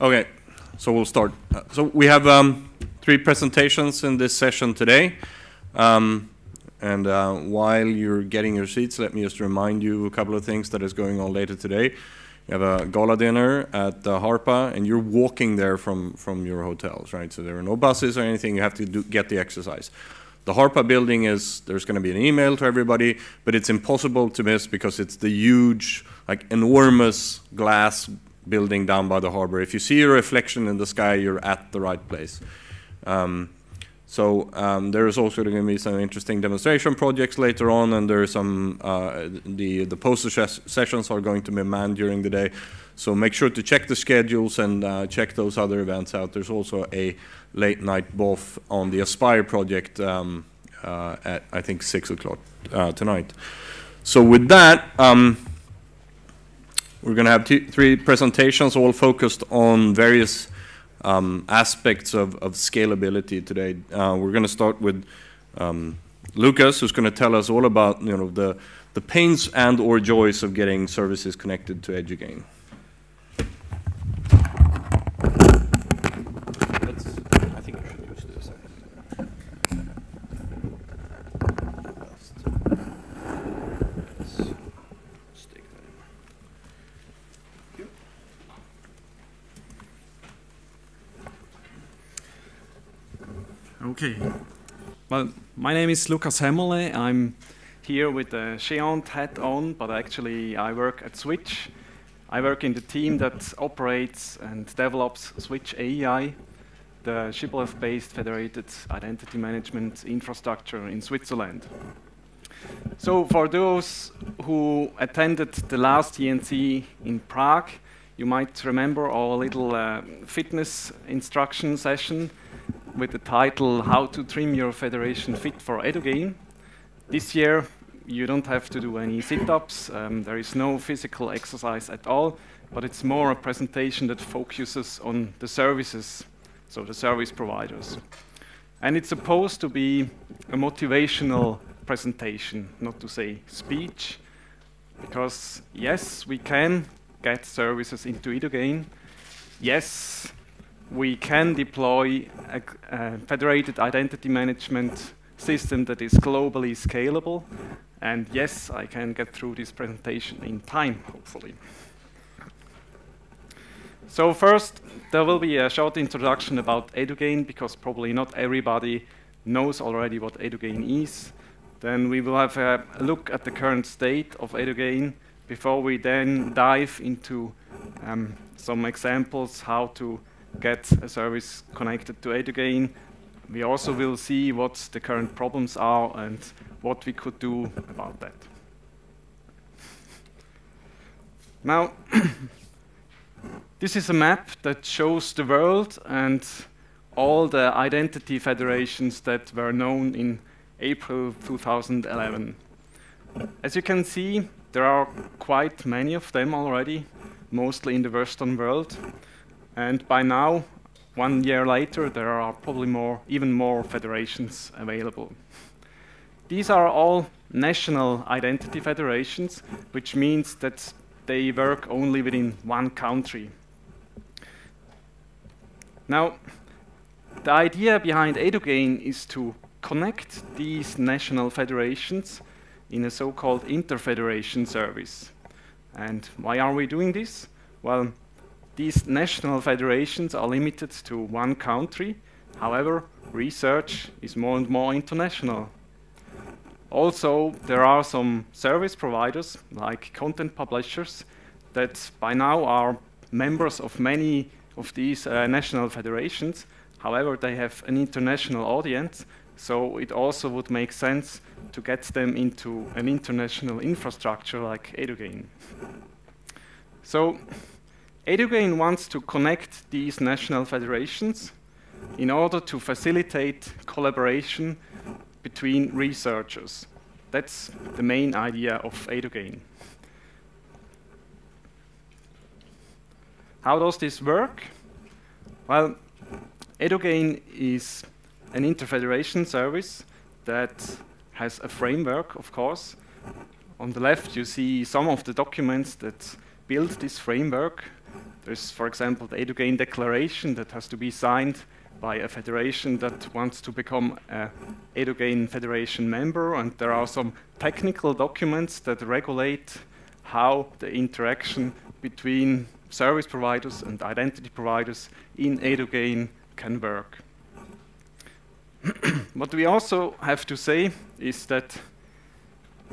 Okay, so we'll start. Uh, so we have um, three presentations in this session today. Um, and uh, while you're getting your seats, let me just remind you a couple of things that is going on later today. You have a gala dinner at the Harpa, and you're walking there from, from your hotels, right? So there are no buses or anything. You have to do, get the exercise. The Harpa building is, there's going to be an email to everybody, but it's impossible to miss because it's the huge, like enormous glass building down by the harbor. If you see a reflection in the sky, you're at the right place. Um, so um, there is also going to be some interesting demonstration projects later on, and there are some uh, the the poster sessions are going to be manned during the day. So make sure to check the schedules and uh, check those other events out. There's also a late night BOF on the Aspire project um, uh, at I think six o'clock uh, tonight. So with that. We're going to have two, three presentations all focused on various um, aspects of, of, scalability today. Uh, we're going to start with um, Lukas, who's going to tell us all about you know the the pains and or joys of getting services connected to Edugain. Okay. Well, my name is Lukas Hämmerle. I'm here with the Géant hat on, but actually I work at Switch. I work in the team that operates and develops Switch AAI, the shibboleth-based federated identity management infrastructure in Switzerland. So for those who attended the last TNC in Prague, you might remember our little uh, fitness instruction session with the title How to Trim Your Federation Fit for Edugain. This year, you don't have to do any sit-ups. Um, there is no physical exercise at all, but it's more a presentation that focuses on the services, so the service providers. And it's supposed to be a motivational presentation, not to say speech, because yes, we can get services into Edugain. Yes, we can deploy a, a, federated identity management system that is globally scalable. And yes, I can get through this presentation in time, hopefully. So first, there will be a short introduction about Edugain, because probably not everybody knows already what Edugain is. Then we will have a look at the current state of Edugain before we then dive into um, some examples how to get a service connected to Edugain. We also will see what the current problems are and what we could do about that. Now, this is a map that shows the world and all the identity federations that were known in April 2011. As you can see, there are quite many of them already, mostly in the Western world. And by now, one year later, there are probably more, even more federations available. These are all national identity federations, which means that they work only within one country. Now, the idea behind Edugain is to connect these national federations in a so-called interfederation service. And why are we doing this? Well, these national federations are limited to one country. However, research is more and more international. Also, there are some service providers, like content publishers, that by now are members of many of these uh, national federations. However, they have an international audience, so it also would make sense to get them into an international infrastructure like Edugain. So Edugain wants to connect these national federations in order to facilitate collaboration between researchers. That's the main idea of Edugain. How does this work? Well, Edugain is an interfederation service that has a framework, of course. On the left, you see some of the documents that build this framework There's, for example, the Edugain declaration that has to be signed by a federation that wants to become a Edugain federation member, and there are some technical documents that regulate how the interaction between service providers and identity providers in Edugain can work. what we also have to say is that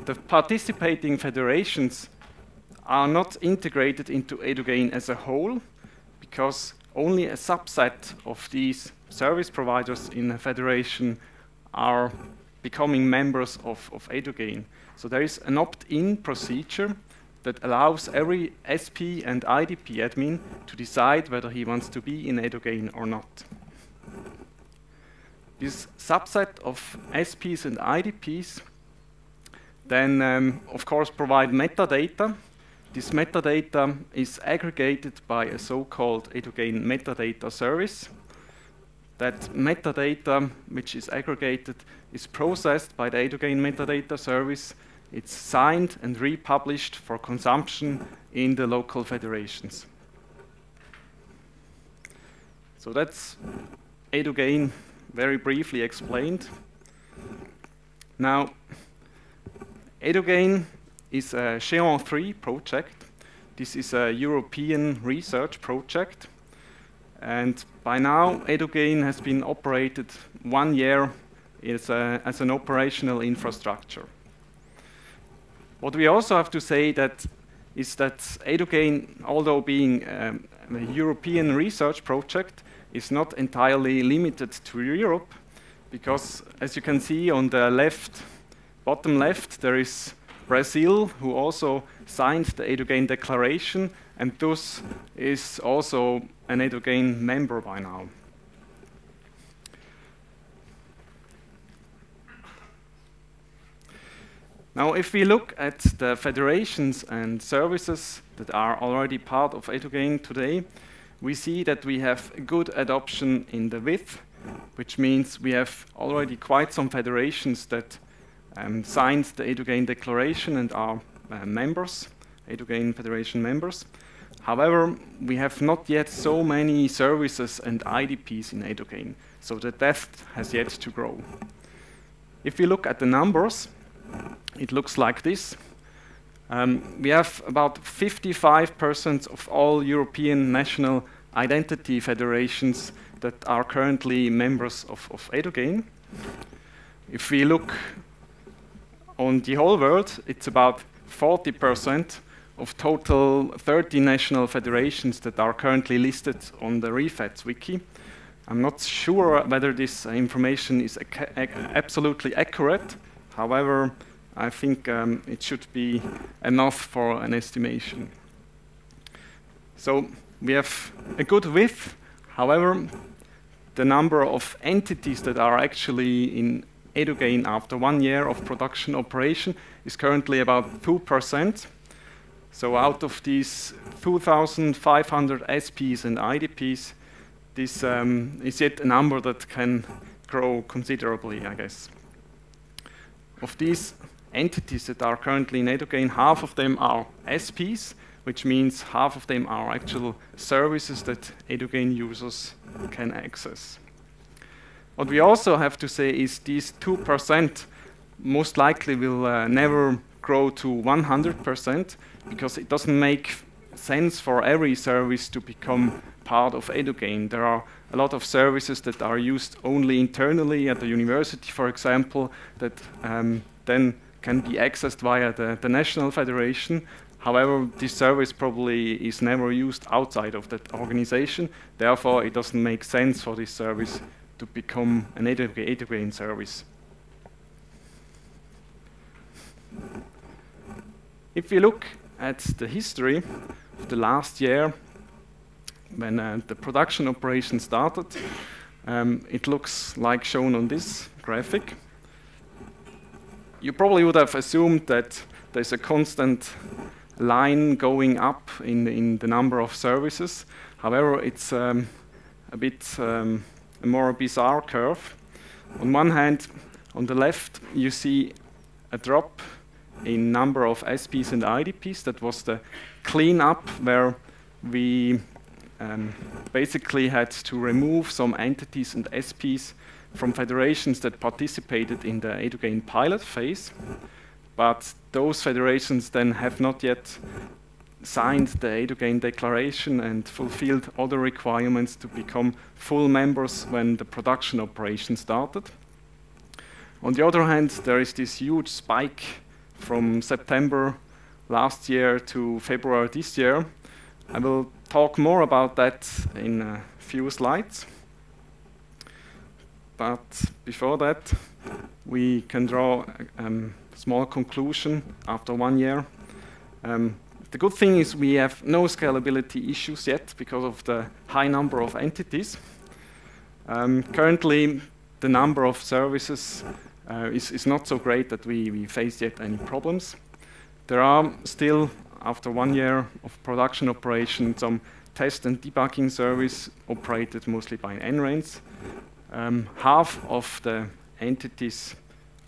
the participating federations are not integrated into Edugain as a whole because only a subset of these service providers in a federation are becoming members of, of Edugain. So there is an opt-in procedure that allows every SP and IDP admin to decide whether he wants to be in Edugain or not. This subset of SPs and IDPs then, um, of course, provide metadata. This metadata is aggregated by a so-called Edugain metadata service. That metadata, which is aggregated, is processed by the Edugain metadata service. It's signed and republished for consumption in the local federations. So that's Edugain very briefly explained. Now, Edugain is a Géant 3 project. This is a European research project. And by now, Edugain has been operated one year as, a, as an operational infrastructure. What we also have to say that is that Edugain, although being um, a European research project, is not entirely limited to Europe, because as you can see on the left bottom left, there is Brazil, who also signed the Edugain Declaration, and thus is also an Edugain member by now. Now, if we look at the federations and services that are already part of Edugain today, we see that we have good adoption in the width, which means we have already quite some federations that um, signed the Edugain Declaration and are uh, members, Edugain Federation members. However, we have not yet so many services and IDPs in Edugain, so the depth has yet to grow. If we look at the numbers, it looks like this. Um, we have about 55% of all European national identity federations that are currently members of, of Edugain. If we look on the whole world, it's about 40% of total 30 national federations that are currently listed on the ReFEDS wiki. I'm not sure whether this information is ac absolutely accurate. However, I think um, it should be enough for an estimation. So we have a good width. However, the number of entities that are actually in Edugain after one year of production operation is currently about 2%. So out of these 2,500 SPs and IDPs, this um, is yet a number that can grow considerably, I guess. Of these entities that are currently in Edugain, half of them are SPs, which means half of them are actual services that Edugain users can access. What we also have to say is these 2% most likely will uh, never grow to 100% because it doesn't make sense for every service to become part of Edugain. There are a lot of services that are used only internally at the university, for example, that um, then can be accessed via the, the national federation. However, this service probably is never used outside of that organization. Therefore, it doesn't make sense for this service to become an Edugain service. If we look at the history of the last year, when uh, the production operation started, um, it looks like shown on this graphic. You probably would have assumed that there's a constant line going up in, in the number of services. However, it's um, a bit um, a more bizarre curve. On one hand, on the left, you see a drop in number of SPs and IDPs. That was the cleanup where we um, basically had to remove some entities and SPs from federations that participated in the Edugain pilot phase, but those federations then have not yet signed the Edugain declaration and fulfilled other requirements to become full members when the production operation started. On the other hand, there is this huge spike from September last year to February this year. I will talk more about that in a few slides. But before that, we can draw a um, small conclusion after one year. Um, the good thing is we have no scalability issues yet because of the high number of entities. Um, currently, the number of services uh, is, is not so great that we, we face yet any problems. There are still, after one year of production operation, some test and debugging service operated mostly by NRENs. Um, half of the entities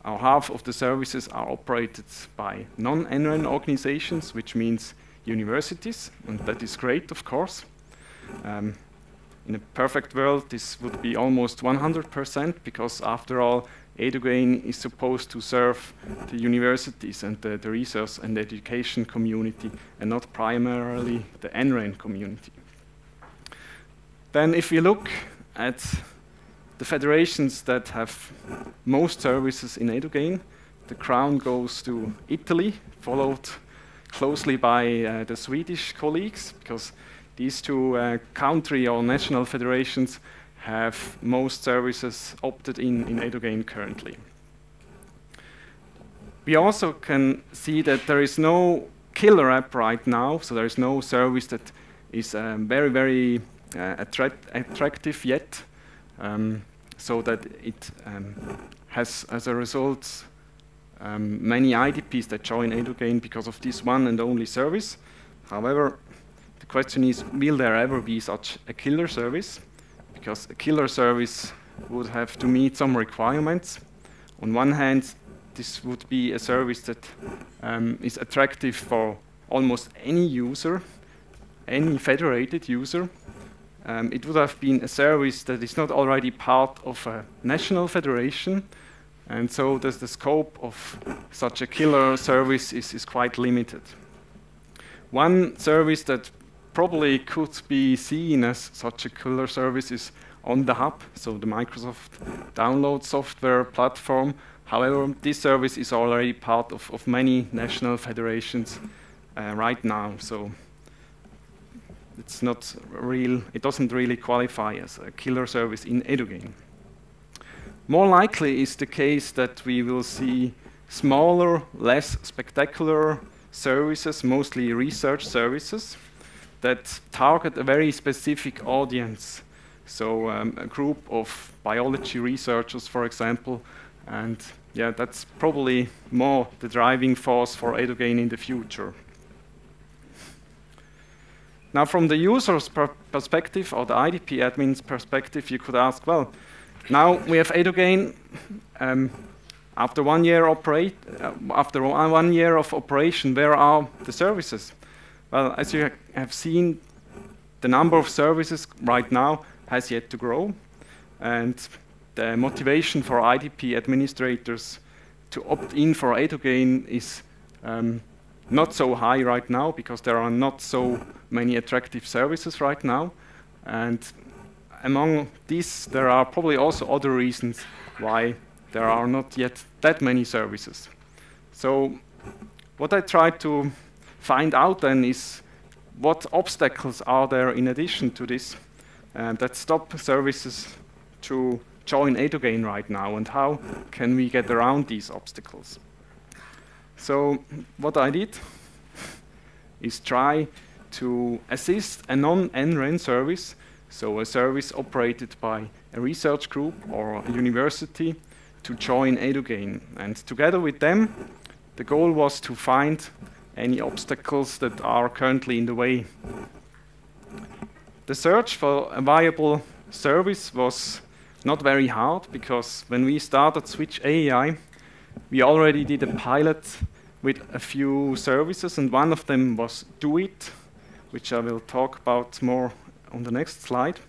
or half of the services are operated by non-NREN organizations, which means universities, and that is great, of course. Um, in a perfect world, this would be almost 100% because, after all, Edugain is supposed to serve the universities and the, the research and education community and not primarily the NREN community. Then if we look at the federations that have most services in Edugain, the crown goes to Italy, followed closely by uh, the Swedish colleagues, because these two uh, country or national federations have most services opted in in Edugain currently. We also can see that there is no killer app right now, so there is no service that is um, very, very uh, attract attractive yet, um, so that it um, has, as a result, um, many IDPs that join Edugain because of this one and only service. However, the question is, will there ever be such a killer service? Because a killer service would have to meet some requirements. On one hand, this would be a service that um, is attractive for almost any user, any federated user. Um, it would have been a service that is not already part of a national federation, and so the scope of such a killer service is, is quite limited. One service that probably could be seen as such a killer service is OnTheHub, so the Microsoft download software platform. However, this service is already part of, of many national federations uh, right now, so it's not real, it doesn't really qualify as a killer service in Edugain. More likely is the case that we will see smaller, less spectacular services, mostly research services, that target a very specific audience. So um, a group of biology researchers, for example, and yeah, that's probably more the driving force for Edugain in the future. Now, from the user's per perspective or the IDP admin's perspective, you could ask, well, now we have Edugain. Um, after one year operate, uh, after one year of operation, where are the services? Well, as you have seen, the number of services right now has yet to grow, and the motivation for IDP administrators to opt in for Edugain is um, not so high right now because there are not so many attractive services right now, and among these, there are probably also other reasons why there are not yet that many services. So what I tried to find out then is what obstacles are there in addition to this uh, that stop services to join Edugain right now and how can we get around these obstacles. So what I did is try to assist a non-NREN service so a service operated by a research group or a university to join Edugain. And together with them, the goal was to find any obstacles that are currently in the way. The search for a viable service was not very hard because when we started Switch AAI, we already did a pilot with a few services and one of them was DoIT, which I will talk about more on the next slide.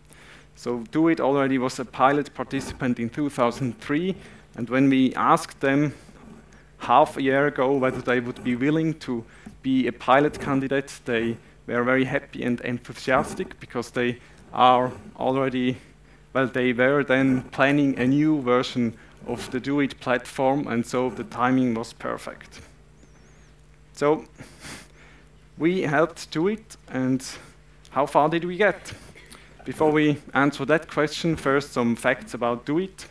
So DoIT already was a pilot participant in 2003, and when we asked them half a year ago whether they would be willing to be a pilot candidate, they were very happy and enthusiastic because they are already, well, they were then planning a new version of the DoIT platform, and so the timing was perfect. So we helped DoIT, and how far did we get? Before we answer that question, first some facts about DoIT.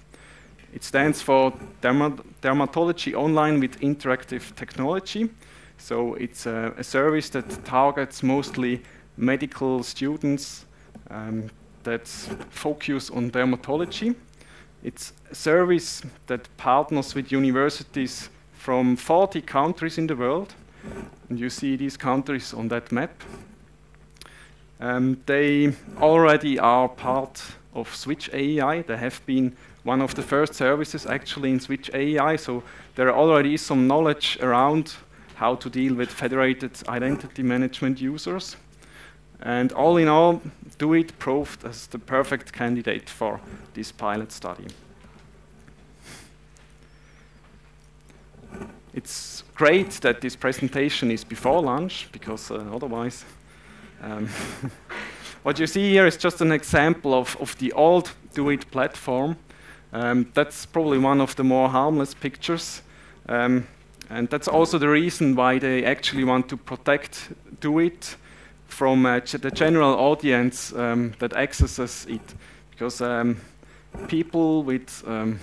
It stands for Dermatology Online with Interactive Technology. So it's a, a service that targets mostly medical students um, that focus on dermatology. It's a service that partners with universities from 40 countries in the world. And you see these countries on that map. Um, they already are part of Switch AAI. They have been one of the first services actually in Switch AAI, so there already is some knowledge around how to deal with federated identity management users. And all in all, DoIT proved as the perfect candidate for this pilot study. It's great that this presentation is before lunch, because uh, otherwise um, what you see here is just an example of, of the old DoIT platform. Um, that's probably one of the more harmless pictures. Um, and that's also the reason why they actually want to protect DoIT from uh, the general audience um, that accesses it. Because um, people with um,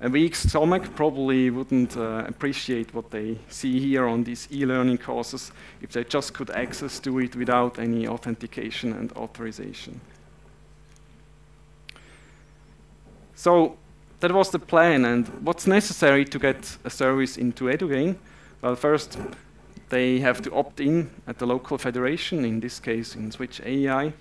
a weak stomach probably wouldn't uh, appreciate what they see here on these e-learning courses if they just could access to it without any authentication and authorization. So that was the plan, and what's necessary to get a service into Edugain? Well, first, they have to opt in at the local federation, in this case in Switch AAI.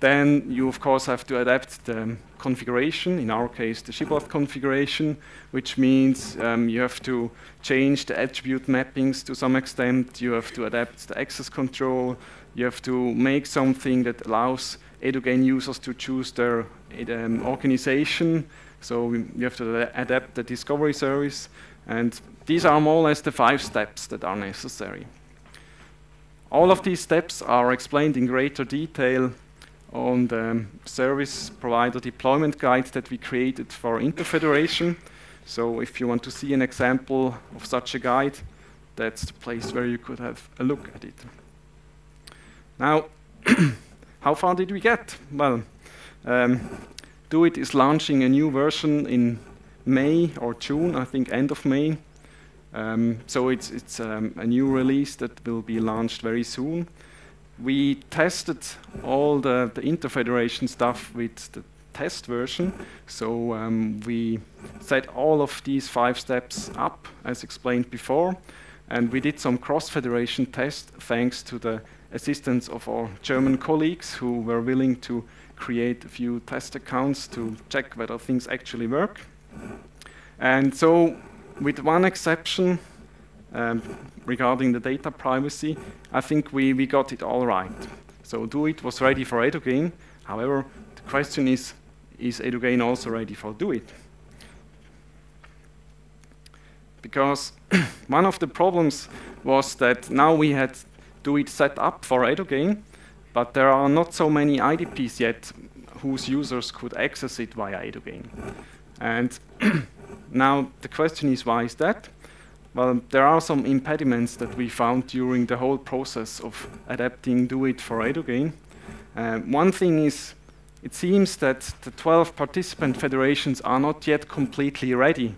Then you, of course, have to adapt the configuration, in our case, the Shibboleth configuration, which means um, you have to change the attribute mappings to some extent, you have to adapt the access control, you have to make something that allows Edugain users to choose their um, organization, so you have to adapt the discovery service, and these are more or less the five steps that are necessary. All of these steps are explained in greater detail on the service provider deployment guide that we created for Interfederation. So if you want to see an example of such a guide, that's the place where you could have a look at it. Now, how far did we get? Well, um, DoIT is launching a new version in May or June, I think end of May. Um, so it's, it's um, a new release that will be launched very soon we tested all the, the interfederation stuff with the test version. So um, we set all of these five steps up, as explained before, and we did some cross-federation tests thanks to the assistance of our German colleagues who were willing to create a few test accounts to check whether things actually work. And so, with one exception, um, regarding the data privacy, I think we, we got it all right. So DoIT was ready for Edugain. However, the question is, is Edugain also ready for DoIT? Because one of the problems was that now we had DoIT set up for Edugain, but there are not so many IDPs yet whose users could access it via Edugain. And now the question is, why is that? Well, there are some impediments that we found during the whole process of adapting DoIT for Edugain. Uh, one thing is, it seems that the 12 participant federations are not yet completely ready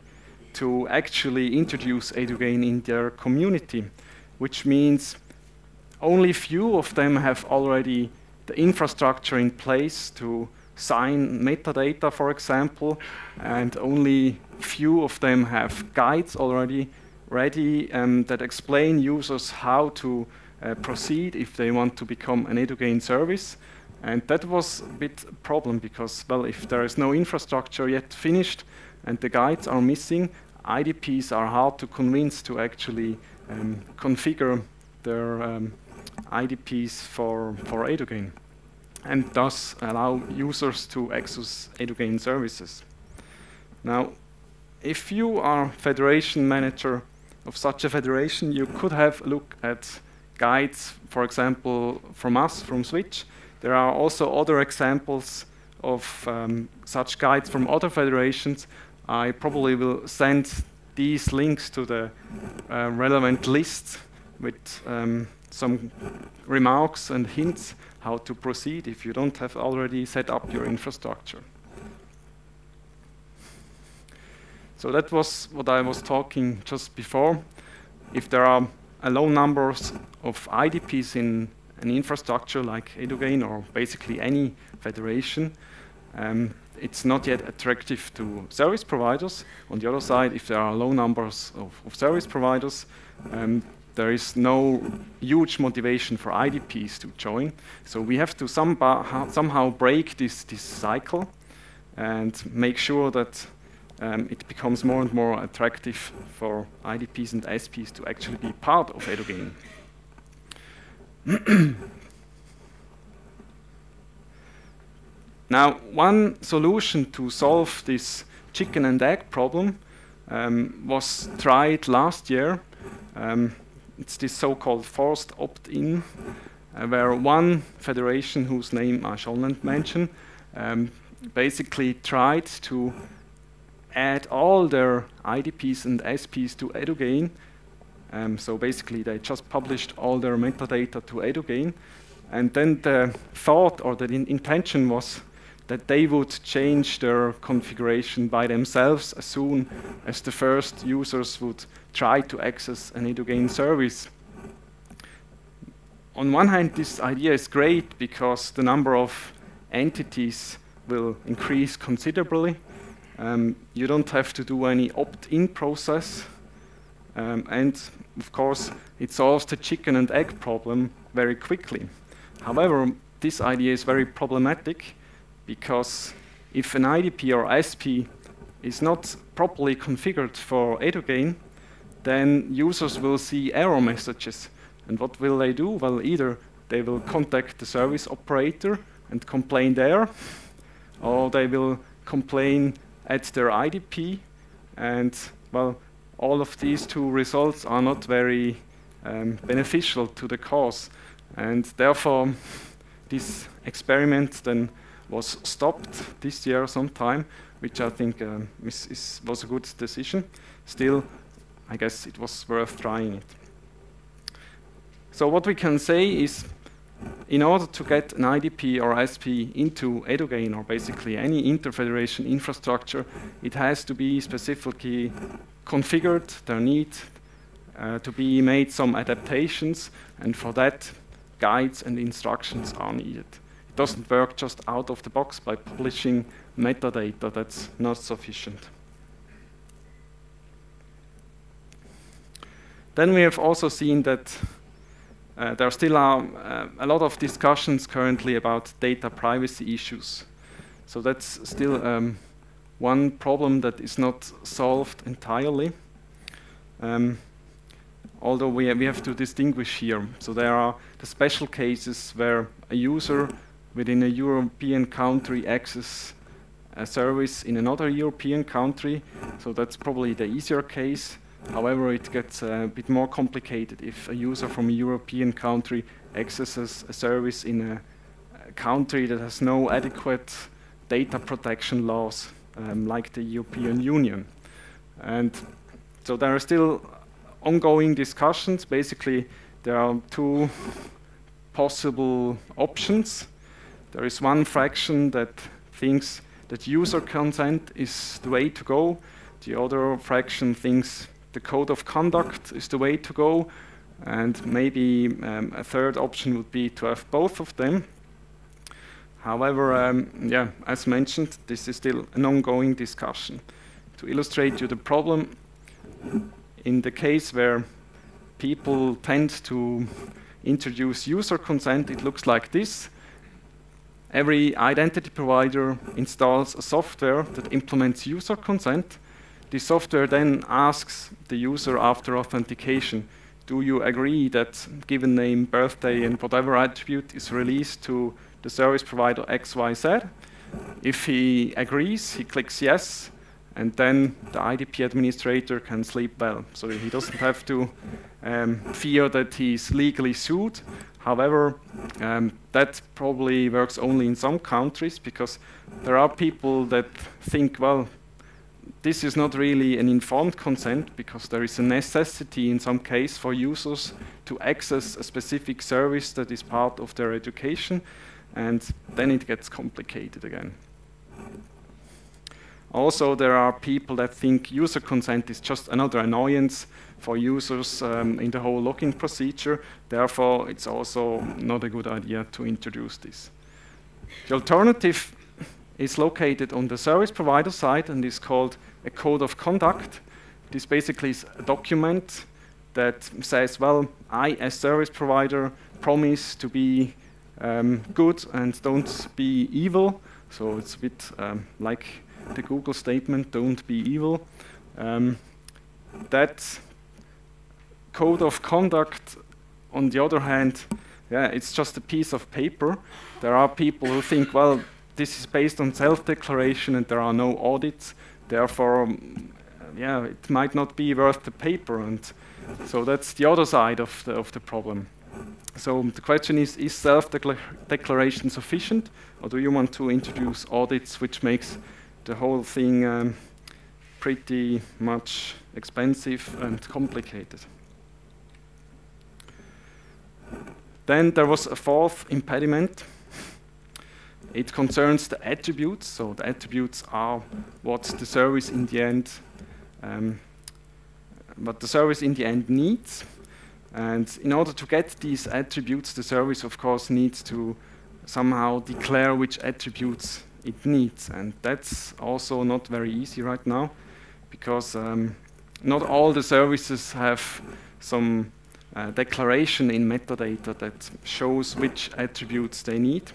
to actually introduce Edugain in their community, which means only few of them have already the infrastructure in place to sign metadata, for example, and only few of them have guides already ready um, that explain users how to uh, proceed if they want to become an Edugain service. And that was a bit a problem because, well, if there is no infrastructure yet finished and the guides are missing, IDPs are hard to convince to actually um, configure their um, IDPs for, for Edugain. and thus allow users to access Edugain services. Now, if you are federation manager of such a federation, you could have a look at guides, for example, from us, from Switch. There are also other examples of um, such guides from other federations. I probably will send these links to the uh, relevant list with um, some remarks and hints how to proceed if you don't have already set up your infrastructure. So that was what I was talking just before. If there are a low numbers of IDPs in an infrastructure like Edugain or basically any federation, um, it's not yet attractive to service providers. On the other side, if there are low numbers of, of service providers, um, there is no huge motivation for IDPs to join. So we have to somehow break this, this cycle and make sure that um, it becomes more and more attractive for IDPs and SPs to actually be part of Edugain. now, one solution to solve this chicken and egg problem um, was tried last year. Um, it's this so-called forced opt-in, uh, where one federation, whose name I shall not mention, um, basically tried to add all their IDPs and SPs to Edugain. Um, so basically, they just published all their metadata to Edugain. And then the thought or the in intention was that they would change their configuration by themselves as soon as the first users would try to access an Edugain service. On one hand, this idea is great because the number of entities will increase considerably. Um, you don't have to do any opt-in process. Um, and of course, it solves the chicken and egg problem very quickly. However, this idea is very problematic because if an IDP or SP is not properly configured for Edugain, then users will see error messages. And what will they do? Well, either they will contact the service operator and complain there, or they will complain at their IDP. And well, all of these two results are not very um, beneficial to the cause. And therefore, this experiment then was stopped this year sometime, which I think um, is, is, was a good decision. Still, I guess it was worth trying it. So what we can say is in order to get an IDP or SP into Edugain or basically any interfederation infrastructure, it has to be specifically configured. There need uh, to be made some adaptations, and for that, guides and instructions are needed. It doesn't work just out of the box by publishing metadata. That's not sufficient. Then we have also seen that uh, there still are uh, a lot of discussions currently about data privacy issues. So that's still um, one problem that is not solved entirely. Um, although we, we have to distinguish here. So there are the special cases where a user within a European country access a service in another European country. So that's probably the easier case. However, it gets a bit more complicated if a user from a European country accesses a service in a, a country that has no adequate data protection laws, um, like the European Union. And so there are still ongoing discussions. Basically, there are two possible options. There is one fraction that thinks that user consent is the way to go. The other fraction thinks the code of conduct is the way to go. And maybe um, a third option would be to have both of them. However, um, yeah, as mentioned, this is still an ongoing discussion. To illustrate you the problem, in the case where people tend to introduce user consent, it looks like this. Every identity provider installs a software that implements user consent, the software then asks the user after authentication, do you agree that given name, birthday, and whatever attribute is released to the service provider XYZ. If he agrees, he clicks yes, and then the IDP administrator can sleep well. So he doesn't have to um, fear that he's legally sued. However, um, that probably works only in some countries because there are people that think, well, this is not really an informed consent because there is a necessity in some case for users to access a specific service that is part of their education, and then it gets complicated again. Also, there are people that think user consent is just another annoyance for users um, in the whole login procedure. Therefore, it's also not a good idea to introduce this. The alternative is located on the service provider side and is called a code of conduct. This basically is a document that says, well, I, as service provider, promise to be um, good and don't be evil. So it's a bit um, like the Google statement, don't be evil. Um, that code of conduct, on the other hand, yeah, it's just a piece of paper. There are people who think, well, this is based on self-declaration and there are no audits. Therefore, um, yeah, it might not be worth the paper. And so that's the other side of the, of the problem. So the question is, is self-declaration sufficient? Or do you want to introduce audits which makes the whole thing um, pretty much expensive and complicated? Then there was a fourth impediment. It concerns the attributes. So the attributes are what the service in the end, um, what the service in the end needs. And in order to get these attributes, the service, of course, needs to somehow declare which attributes it needs. And that's also not very easy right now, because um, not all the services have some uh, declaration in metadata that shows which attributes they need.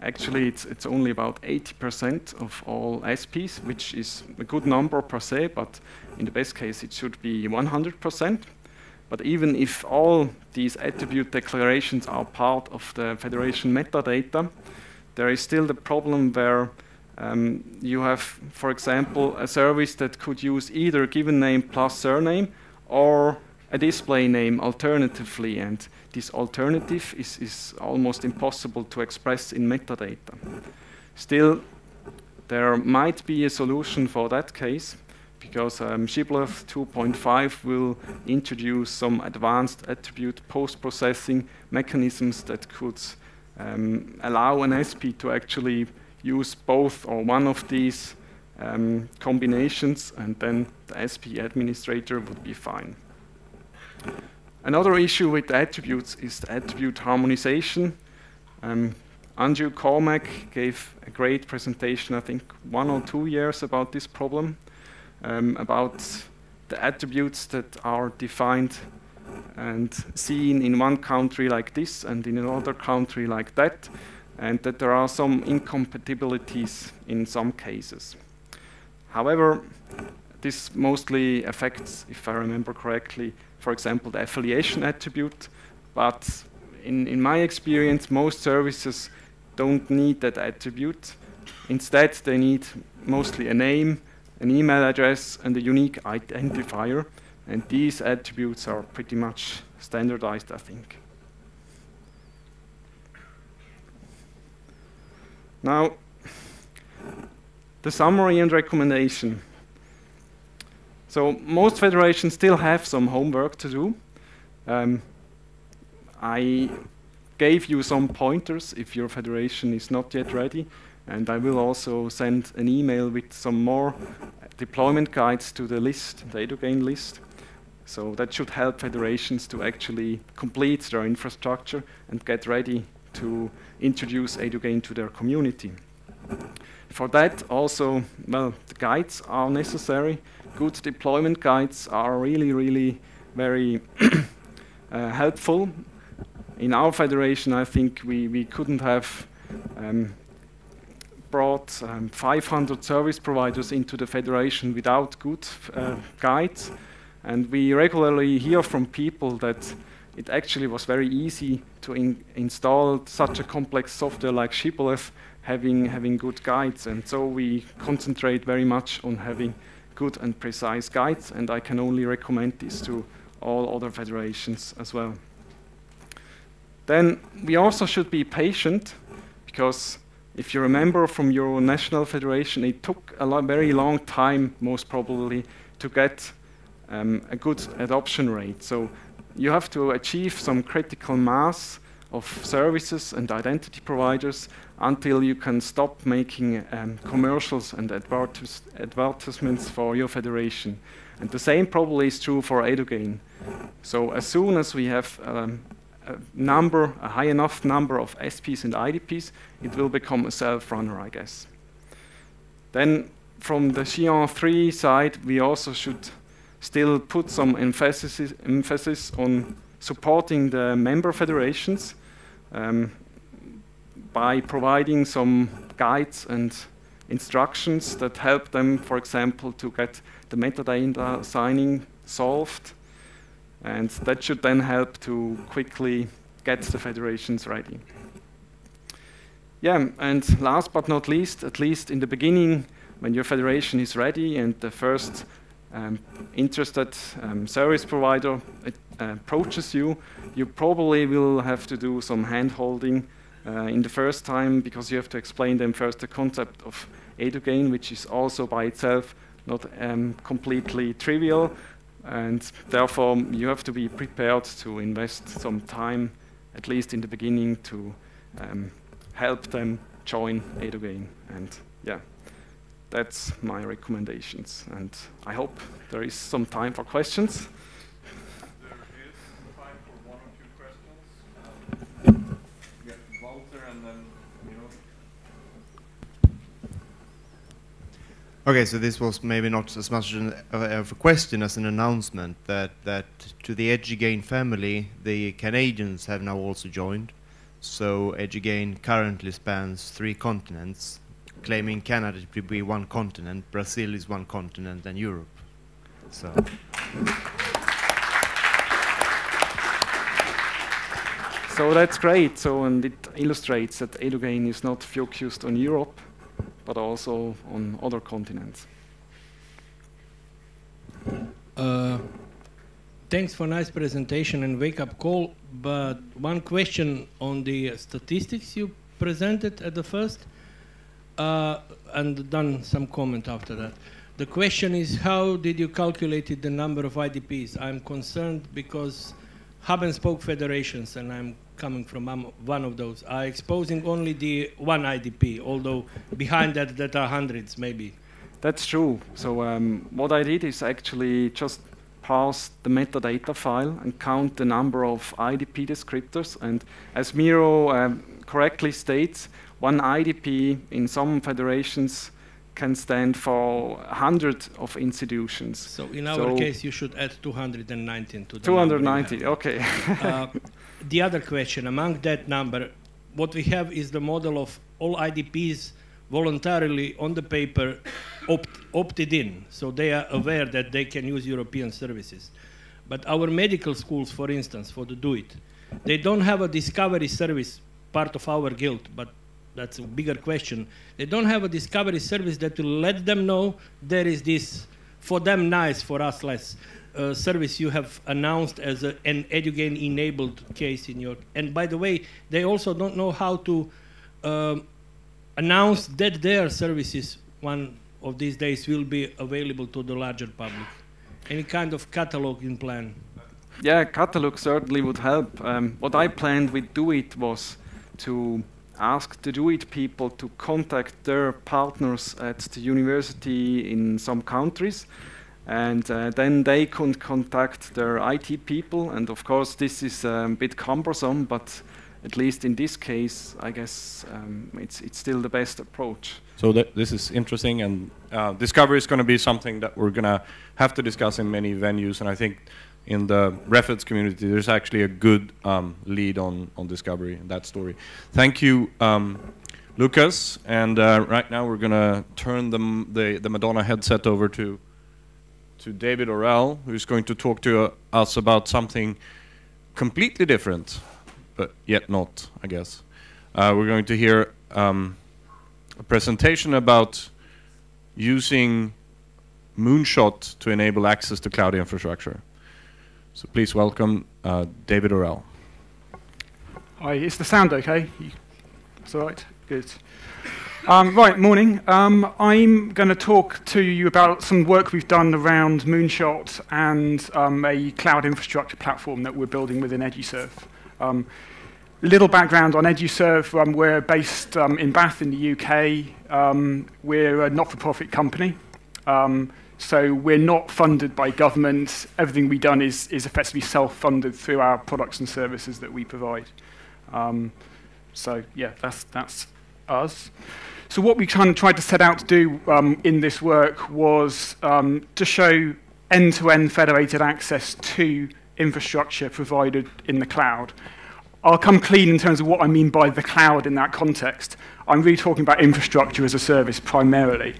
Actually, it's, it's only about 80% of all SPs, which is a good number per se, but in the best case, it should be 100%. But even if all these attribute declarations are part of the federation metadata, there is still the problem where um, you have, for example, a service that could use either given name plus surname or a display name alternatively, and this alternative is, is almost impossible to express in metadata. Still, there might be a solution for that case, because um, Shibboleth 2.5 will introduce some advanced attribute post-processing mechanisms that could um, allow an SP to actually use both or one of these um, combinations, and then the SP administrator would be fine. Another issue with attributes is attribute harmonization. Um, Andrew Cormack gave a great presentation, I think one or two years about this problem, um, about the attributes that are defined and seen in one country like this and in another country like that, and that there are some incompatibilities in some cases. However, this mostly affects, if I remember correctly, for example, the affiliation attribute. But in, in my experience, most services don't need that attribute. Instead, they need mostly a name, an email address, and a unique identifier. And these attributes are pretty much standardized, I think. Now, the summary and recommendation. So most federations still have some homework to do. Um, I gave you some pointers if your federation is not yet ready, and I will also send an email with some more deployment guides to the list, the EduGain list. So that should help federations to actually complete their infrastructure and get ready to introduce EduGain to their community. For that also, well, the guides are necessary good deployment guides are really, really very uh, helpful. In our federation, I think we, we couldn't have um, brought um, 500 service providers into the federation without good uh, guides. And we regularly hear from people that it actually was very easy to in install such a complex software like Shibboleth having, having good guides. And so we concentrate very much on having good and precise guides, and I can only recommend this to all other federations as well. Then we also should be patient because if you remember from your national federation, it took a very long time, most probably, to get um, a good adoption rate. So you have to achieve some critical mass of services and identity providers until you can stop making um, commercials and advertis advertisements for your federation. And the same probably is true for Edugain. So as soon as we have um, a number, a high enough number of SPs and IDPs, it will become a self-runner, I guess. Then from the GN3 side, we also should still put some emphasis, emphasis on supporting the member federations um, by providing some guides and instructions that help them, for example, to get the metadata signing solved. And that should then help to quickly get the federations ready. Yeah, and last but not least, at least in the beginning, when your federation is ready and the first um, interested um, service provider uh, approaches you, you probably will have to do some hand-holding uh, in the first time because you have to explain them first the concept of Edugain, which is also by itself not um, completely trivial, and therefore you have to be prepared to invest some time, at least in the beginning, to um, help them join Edugain. And yeah that's my recommendations. And I hope there is some time for questions. There is time for one or two questions. Um, get Walter and then, you know. Okay, so this was maybe not as much an, uh, of a question as an announcement that, that to the Edugain family, the Canadians have now also joined. So Edugain currently spans three continents, claiming Canada to be one continent, Brazil is one continent, and Europe. So. So that's great. So and it illustrates that Edugain is not focused on Europe, but also on other continents. Uh, thanks for a nice presentation and wake up call. But one question on the statistics you presented at the first uh, and done some comment after that. The question is, how did you calculate the number of IDPs? I'm concerned because hub and spoke federations, and I'm coming from one of those, are exposing only the one IDP, although behind that, that are hundreds, maybe. That's true. So um, what I did is actually just pass the metadata file and count the number of IDP descriptors. And as Miro um, correctly states, one IDP in some federations can stand for 100 of institutions. So in our so case, you should add 219 to the 290, okay. uh, the other question, among that number, what we have is the model of all IDPs voluntarily on the paper opt opted in, so they are aware that they can use European services. But our medical schools, for instance, for the DoIT, they don't have a discovery service part of our guild, but that's a bigger question. They don't have a discovery service that will let them know there is this, for them nice, for us less, uh, service you have announced as a, an Edugain enabled case in your. And by the way, they also don't know how to um, announce that their services one of these days will be available to the larger public. Any kind of cataloging plan? Yeah, catalog certainly would help. Um, what I planned with DoIT was to ask the DoIT people to contact their partners at the university in some countries. And uh, then they could contact their IT people. And of course, this is um, a bit cumbersome, but at least in this case, I guess um, it's, it's still the best approach. So this is interesting, and uh, discovery is going to be something that we're going to have to discuss in many venues. And I think in the REFEDS community, there's actually a good um, lead on, on discovery in that story. Thank you, um, Lukas. And uh, right now we're going to turn the, the, the, Madonna headset over to, to David Orell, who's going to talk to uh, us about something completely different, but yet not, I guess. Uh, we're going to hear um, a presentation about using Moonshot to enable access to cloud infrastructure. So please welcome uh, David Orell. Hi, is the sound okay? That's all right? Good. Um, right, morning. Um, I'm going to talk to you about some work we've done around Moonshot and um, a cloud infrastructure platform that we're building within Eduserv. Um, little background on Eduserv. Um, we're based um, in Bath in the UK. Um, we're a not-for-profit company. So we're not funded by government. Everything we've done is, is effectively self-funded through our products and services that we provide. So yeah, that's, that's us. So what we kind of tried to set out to do um, in this work was um, to show end-to-end federated access to infrastructure provided in the cloud. I'll come clean in terms of what I mean by the cloud in that context. I'm really talking about infrastructure as a service primarily.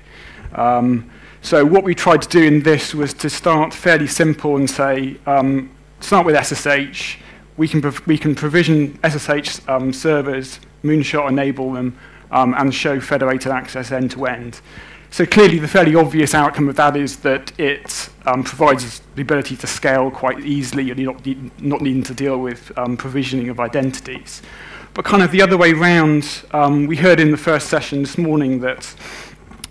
Um, so what we tried to do in this was to start fairly simple and say, um, start with SSH. We can, we can provision SSH um, servers, Moonshot enable them, um, and show federated access end to end. So clearly the fairly obvious outcome of that is that it um, provides the ability to scale quite easily and you're not, need, not needing to deal with um, provisioning of identities. But kind of the other way round, um, we heard in the first session this morning that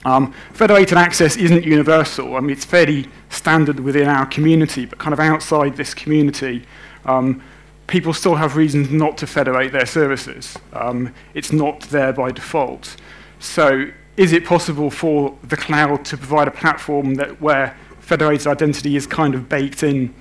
um, federated access isn't universal. I mean, it's fairly standard within our community, but kind of outside this community, um, people still have reasons not to federate their services. Um, it's not there by default. So is it possible for the cloud to provide a platform that where federated identity is kind of baked in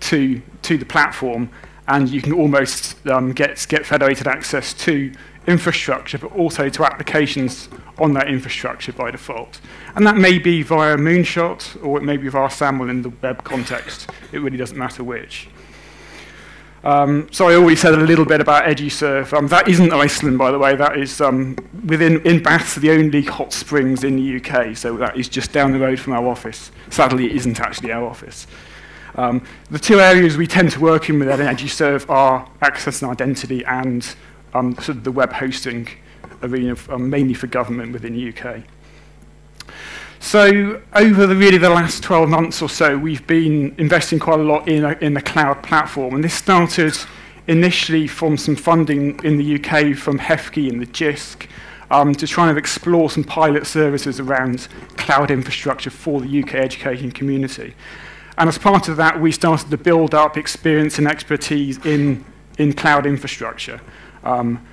to, to the platform and you can almost um, get, get federated access to infrastructure but also to applications on that infrastructure by default. And that may be via Moonshot or it may be via SAML in the web context. It really doesn't matter which. Um, so I already said a little bit about EduSurf. Um, that isn't Iceland, by the way. That is um, within in Bath, the only hot springs in the UK. So that is just down the road from our office. Sadly, it isn't actually our office. Um, the two areas we tend to work in with EduSurf are access and identity and um, sort of the web hosting arena, um, mainly for government within the UK. So over the, really the last 12 months or so, we've been investing quite a lot in, a, in the cloud platform. And this started initially from some funding in the UK from HEFCE and the JISC um, to try and explore some pilot services around cloud infrastructure for the UK education community. And as part of that, we started to build up experience and expertise in, in cloud infrastructure. Um,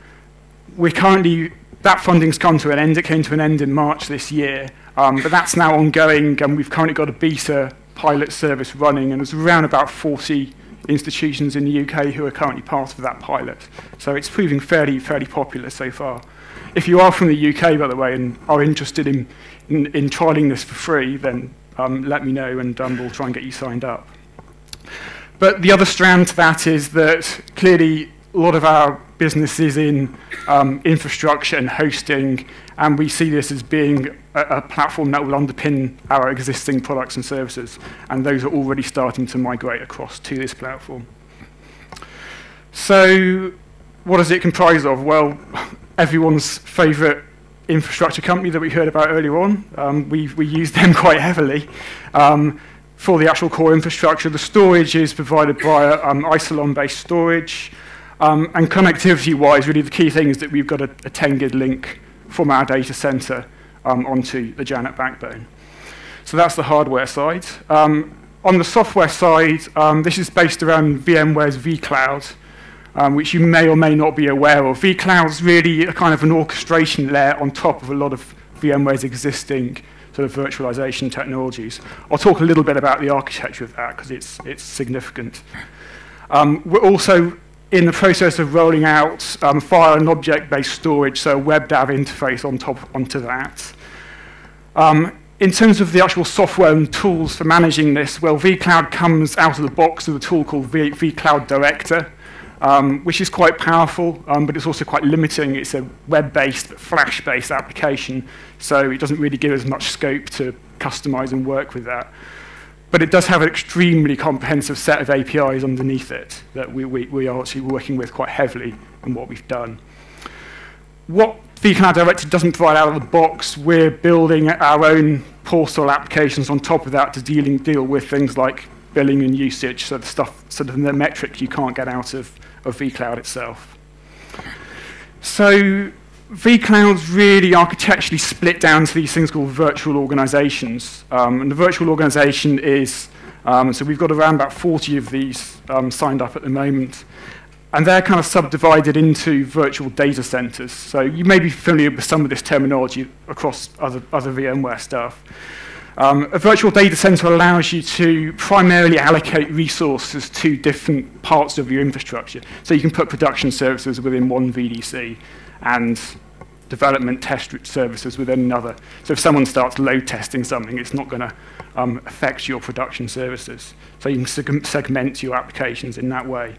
we're currently, that funding's come to an end. It came to an end in March this year. Um, but that's now ongoing, and we've currently got a beta pilot service running, and there's around about 40 institutions in the UK who are currently part of that pilot. So it's proving fairly, fairly popular so far. If you are from the UK, by the way, and are interested in, in, in trialing this for free, then um, let me know, and um, we'll try and get you signed up. But the other strand to that is that clearly a lot of our business is in um, infrastructure and hosting, and we see this as being a, a, platform that will underpin our existing products and services, and those are already starting to migrate across to this platform. So what does it comprise of? Well, everyone's favorite infrastructure company that we heard about earlier on, um, we, we use them quite heavily. Um, for the actual core infrastructure, the storage is provided by um, Isilon-based storage. Um, and connectivity-wise, really the key thing is that we've got a, a 10 gig link from our data center um, onto the Janet backbone. So that's the hardware side. Um, on the software side, um, this is based around VMware's vCloud, um, which you may or may not be aware of. vCloud's really a kind of an orchestration layer on top of a lot of VMware's existing sort of virtualization technologies. I'll talk a little bit about the architecture of that because it's, it's significant. Um, we're also in the process of rolling out um, file and object-based storage, so a web dev interface on top onto that. Um, in terms of the actual software and tools for managing this, well, vCloud comes out of the box with a tool called v vCloud Director, um, which is quite powerful, um, but it's also quite limiting. It's a web-based, Flash-based application, so it doesn't really give us much scope to customize and work with that. But it does have an extremely comprehensive set of APIs underneath it that we, we, we are actually working with quite heavily in what we've done. What vCloud Director doesn't provide out of the box, we're building our own portal applications on top of that to dealing, deal with things like billing and usage, so the stuff, sort of the metrics you can't get out of, of vCloud itself. So vCloud's really architecturally split down to these things called virtual organizations. Um, and the virtual organization is, um, so we've got around about 40 of these um, signed up at the moment. And they're kind of subdivided into virtual data centers. So you may be familiar with some of this terminology across other, other VMware stuff. Um, a virtual data center allows you to primarily allocate resources to different parts of your infrastructure. So you can put production services within one VDC and development test services within another. So if someone starts load testing something, it's not going to um, affect your production services. So you can seg segment your applications in that way.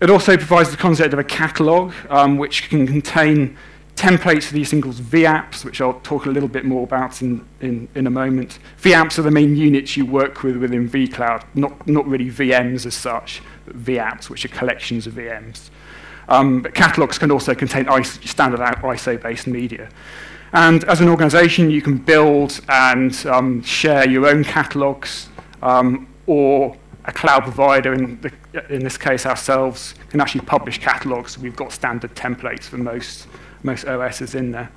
It also provides the concept of a catalog, um, which can contain templates for these things VApps, which I'll talk a little bit more about in, in, in a moment. VApps are the main units you work with within vCloud, not, not really VMs as such, but VApps, which are collections of VMs. Um, but catalogs can also contain ISO, standard ISO-based media. And as an organization, you can build and um, share your own catalogs, um, or a cloud provider, in, the, in this case ourselves, can actually publish catalogs. We've got standard templates for most, most OSs in there.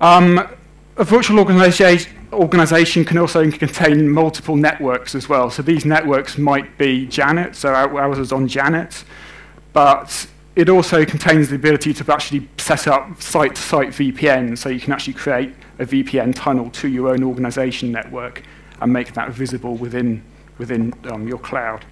Um, a virtual organization, organization can also contain multiple networks as well. So these networks might be Janet, so ours is on Janet but it also contains the ability to actually set up site-to-site VPN, so you can actually create a VPN tunnel to your own organization network and make that visible within, within um, your cloud.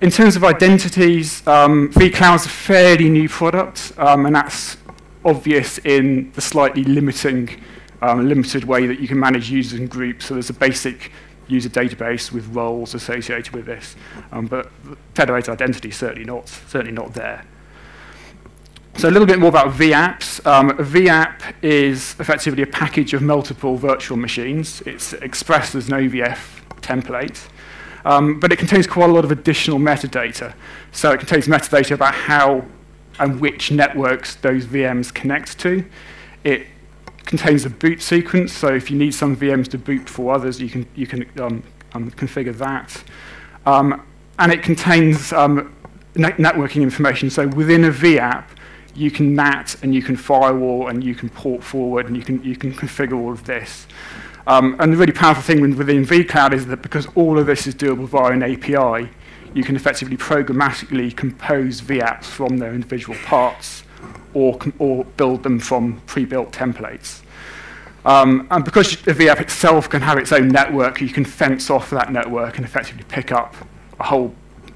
In terms of identities, um, vCloud's a fairly new product, um, and that's obvious in the slightly limiting, um, limited way that you can manage users and groups. So there's a basic user database with roles associated with this. Um, but federated identity is certainly not, certainly not there. So a little bit more about VApps. Um, a VApp is effectively a package of multiple virtual machines. It's expressed as an OVF template. Um, but it contains quite a lot of additional metadata. So it contains metadata about how and which networks those VMs connect to. It contains a boot sequence, so if you need some VMs to boot before others, you can, you can um, um, configure that. Um, and it contains um, net networking information, so within a VApp, you can NAT and you can firewall and you can port forward and you can, you can configure all of this. Um, and the really powerful thing within vCloud is that because all of this is doable via an API, you can effectively programmatically compose VApps from their individual parts or, or build them from pre-built templates. Um, and because the VApp itself can have its own network, you can fence off that network and effectively pick up a whole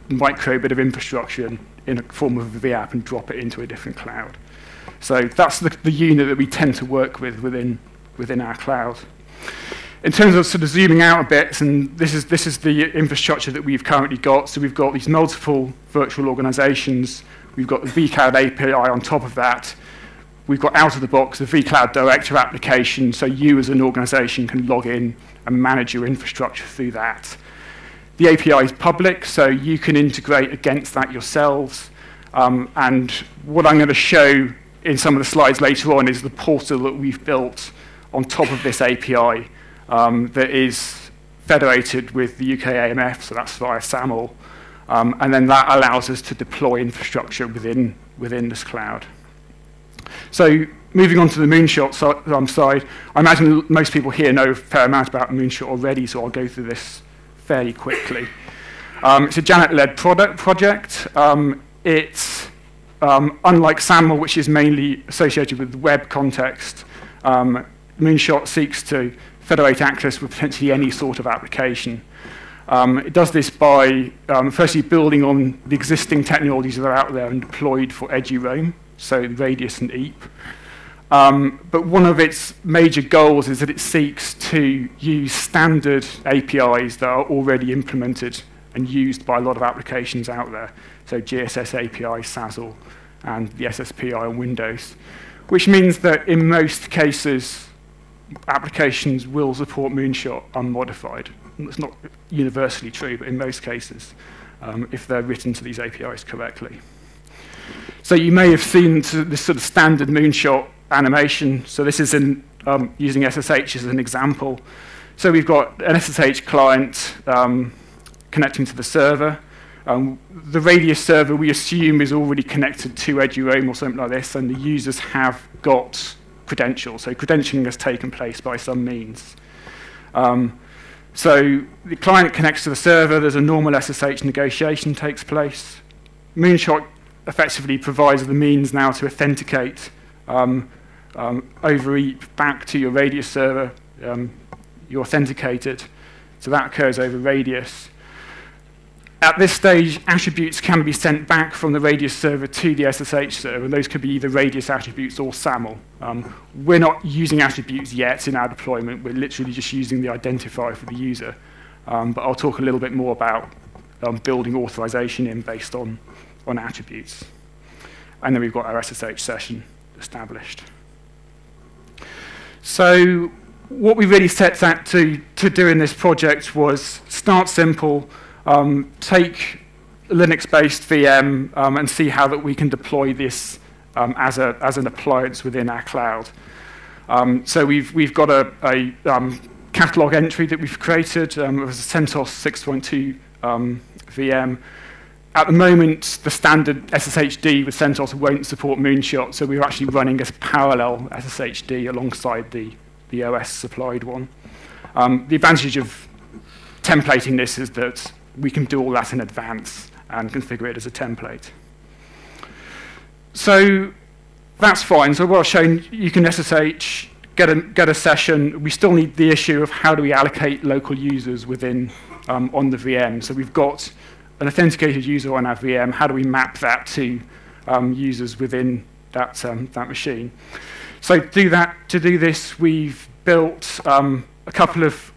micro bit of infrastructure in, a form of a VApp and drop it into a different cloud. So that's the, the unit that we tend to work with within, within our cloud. In terms of sort of zooming out a bit, and this is, this is the infrastructure that we've currently got. So we've got these multiple virtual organizations We've got the vCloud API on top of that. We've got out of the box the vCloud Director application, so you as an organization can log in and manage your infrastructure through that. The API is public, so you can integrate against that yourselves. Um, and what I'm going to show in some of the slides later on is the portal that we've built on top of this API um, that is federated with the UK AMF, so that's via SAML. Um, and then that allows us to deploy infrastructure within, within this cloud. So moving on to the Moonshot so, um, side, I imagine most people here know a fair amount about Moonshot already, so I'll go through this fairly quickly. Um, it's a Janet-led product project. Um, it's um, unlike SAML, which is mainly associated with web context. Um, Moonshot seeks to federate access with potentially any sort of application. Um, it does this by um, firstly building on the existing technologies that are out there and deployed for eduroam, so Radius and EAP. Um, but one of its major goals is that it seeks to use standard APIs that are already implemented and used by a lot of applications out there. So GSS API, SASL, and the SSPI on Windows. Which means that in most cases, applications will support Moonshot unmodified. It's not universally true, but in most cases, um, if they're written to these APIs correctly. So you may have seen this sort of standard Moonshot animation. So this is in, um, using SSH as an example. So we've got an SSH client um, connecting to the server. Um, the Radius server we assume is already connected to eduroam or something like this, and the users have got credential. So credentialing has taken place by some means. Um, so the client connects to the server, there's a normal SSH negotiation takes place. Moonshot effectively provides the means now to authenticate um, um, over EAP back to your Radius server. Um, you authenticate it. So that occurs over Radius. At this stage, attributes can be sent back from the Radius server to the SSH server, and those could be either Radius attributes or SAML. Um, we're not using attributes yet in our deployment. We're literally just using the identifier for the user. Um, but I'll talk a little bit more about um, building authorization in based on, on attributes. And then we've got our SSH session established. So what we really set out to, to do in this project was start simple, um, take Linux-based VM um, and see how that we can deploy this um, as, a, as an appliance within our cloud. Um, so we've, we've got a, a um, catalog entry that we've created. Um, it was a CentOS 6.2 VM. At the moment, the standard SSHD with CentOS won't support Moonshot, so we're actually running a parallel SSHD alongside the, the OS supplied one. Um, the advantage of templating this is that we can do all that in advance and configure it as a template. So that's fine. So what I've shown, you can SSH, get a, get a session. We still need the issue of how do we allocate local users within um, on the VM. So we've got an authenticated user on our VM. How do we map that to um, users within that, um, that machine? So do that, to do this, we've built um, a couple of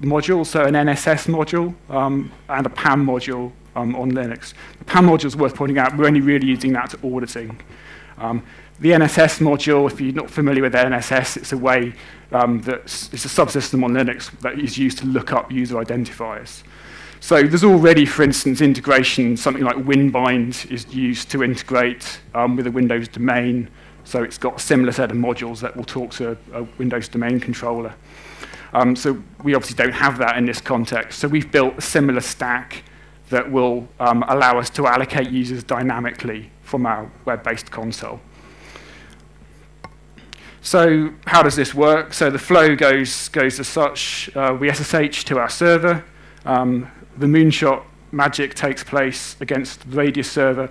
module, so an NSS module um, and a PAM module um, on Linux. The PAM module is worth pointing out, we're only really using that to auditing. Um, the NSS module, if you're not familiar with NSS, it's a way um, that it's a subsystem on Linux that is used to look up user identifiers. So there's already, for instance, integration, something like Winbind is used to integrate um, with a Windows domain. So it's got a similar set of modules that will talk to a Windows domain controller. Um, so we obviously don't have that in this context. So we've built a similar stack that will um, allow us to allocate users dynamically from our web-based console. So how does this work? So the flow goes, goes as such. Uh, we SSH to our server. Um, the moonshot magic takes place against the Radius server.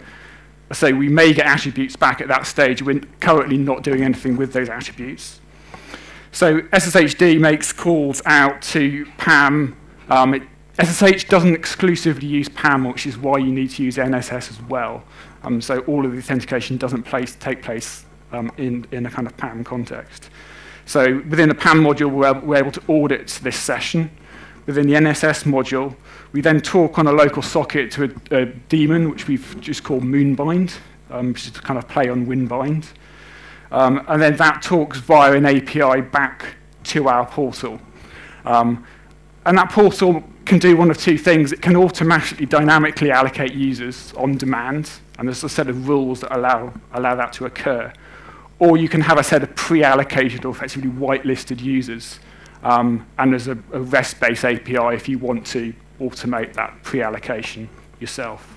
So we may get attributes back at that stage. We're currently not doing anything with those attributes. So SSHD makes calls out to PAM. Um, it, SSH doesn't exclusively use PAM, which is why you need to use NSS as well. Um, so all of the authentication doesn't place, take place um, in, in a kind of PAM context. So within the PAM module, we're, we're able to audit this session. Within the NSS module, we then talk on a local socket to a, a daemon, which we've just called Moonbind, um, which is to kind of play on Winbind. Um, and then that talks via an API back to our portal. Um, and that portal can do one of two things. It can automatically dynamically allocate users on demand, and there's a set of rules that allow, allow that to occur. Or you can have a set of pre-allocated or effectively whitelisted users. Um, and there's a, a REST-based API if you want to automate that pre-allocation yourself.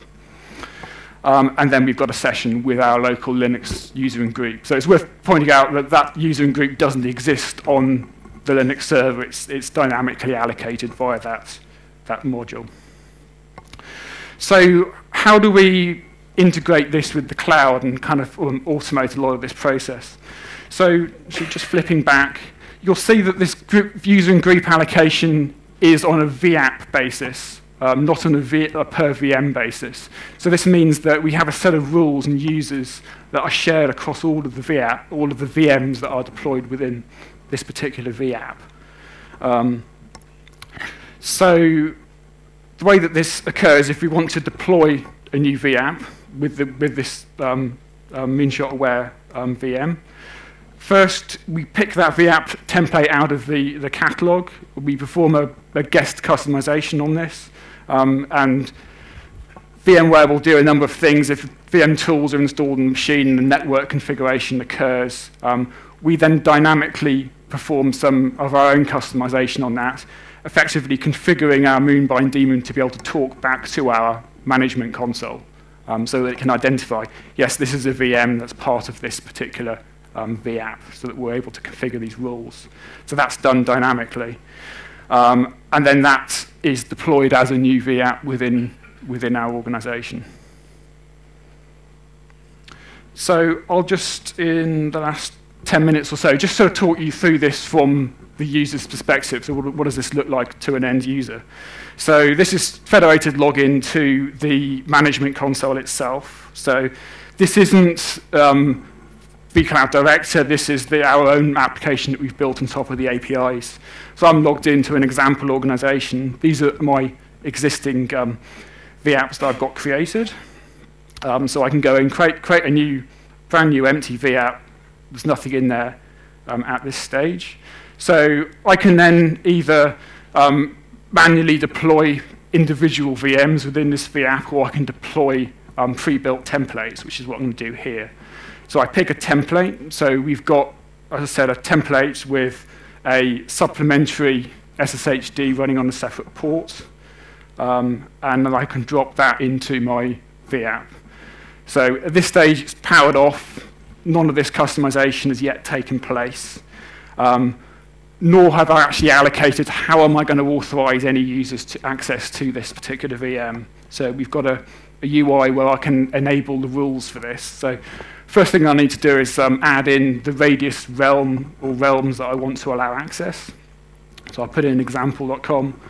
Um, and then we've got a session with our local Linux user and group. So it's worth pointing out that that user and group doesn't exist on the Linux server. It's, it's dynamically allocated via that, that module. So how do we integrate this with the cloud and kind of um, automate a lot of this process? So, so just flipping back, you'll see that this group, user and group allocation is on a VApp basis um, not on a, v a per VM basis. So this means that we have a set of rules and users that are shared across all of the all of the VMs that are deployed within this particular VApp. Um, so the way that this occurs, if we want to deploy a new VApp with, the, with this um, um, Moonshot-aware um, VM, First, we pick that VApp template out of the, the catalog. We perform a, a guest customization on this. Um, and VMware will do a number of things. If VM tools are installed in the machine, the network configuration occurs. Um, we then dynamically perform some of our own customization on that, effectively configuring our Moonbind daemon to be able to talk back to our management console um, so that it can identify, yes, this is a VM that's part of this particular um, VApp, so that we're able to configure these rules. So that's done dynamically. Um, and then that is deployed as a new VApp within, within our organization. So I'll just, in the last 10 minutes or so, just sort of talk you through this from the user's perspective. So what, what does this look like to an end user? So this is federated login to the management console itself. So this isn't um, vCloud Director. This is the, our own application that we've built on top of the APIs. So I'm logged into an example organization. These are my existing um, VApps that I've got created. Um, so I can go and create, create a new, brand new empty VApp. There's nothing in there um, at this stage. So I can then either um, manually deploy individual VMs within this VApp, or I can deploy um, pre-built templates, which is what I'm going to do here. So I pick a template. So we've got, as I said, a template with a supplementary SSHD running on a separate port. Um, and then I can drop that into my VApp. So at this stage, it's powered off. None of this customization has yet taken place. Um, nor have I actually allocated how am I going to authorize any users to access to this particular VM. So we've got a, a UI where I can enable the rules for this. So first thing I need to do is um, add in the radius realm or realms that I want to allow access. So I'll put in example.com.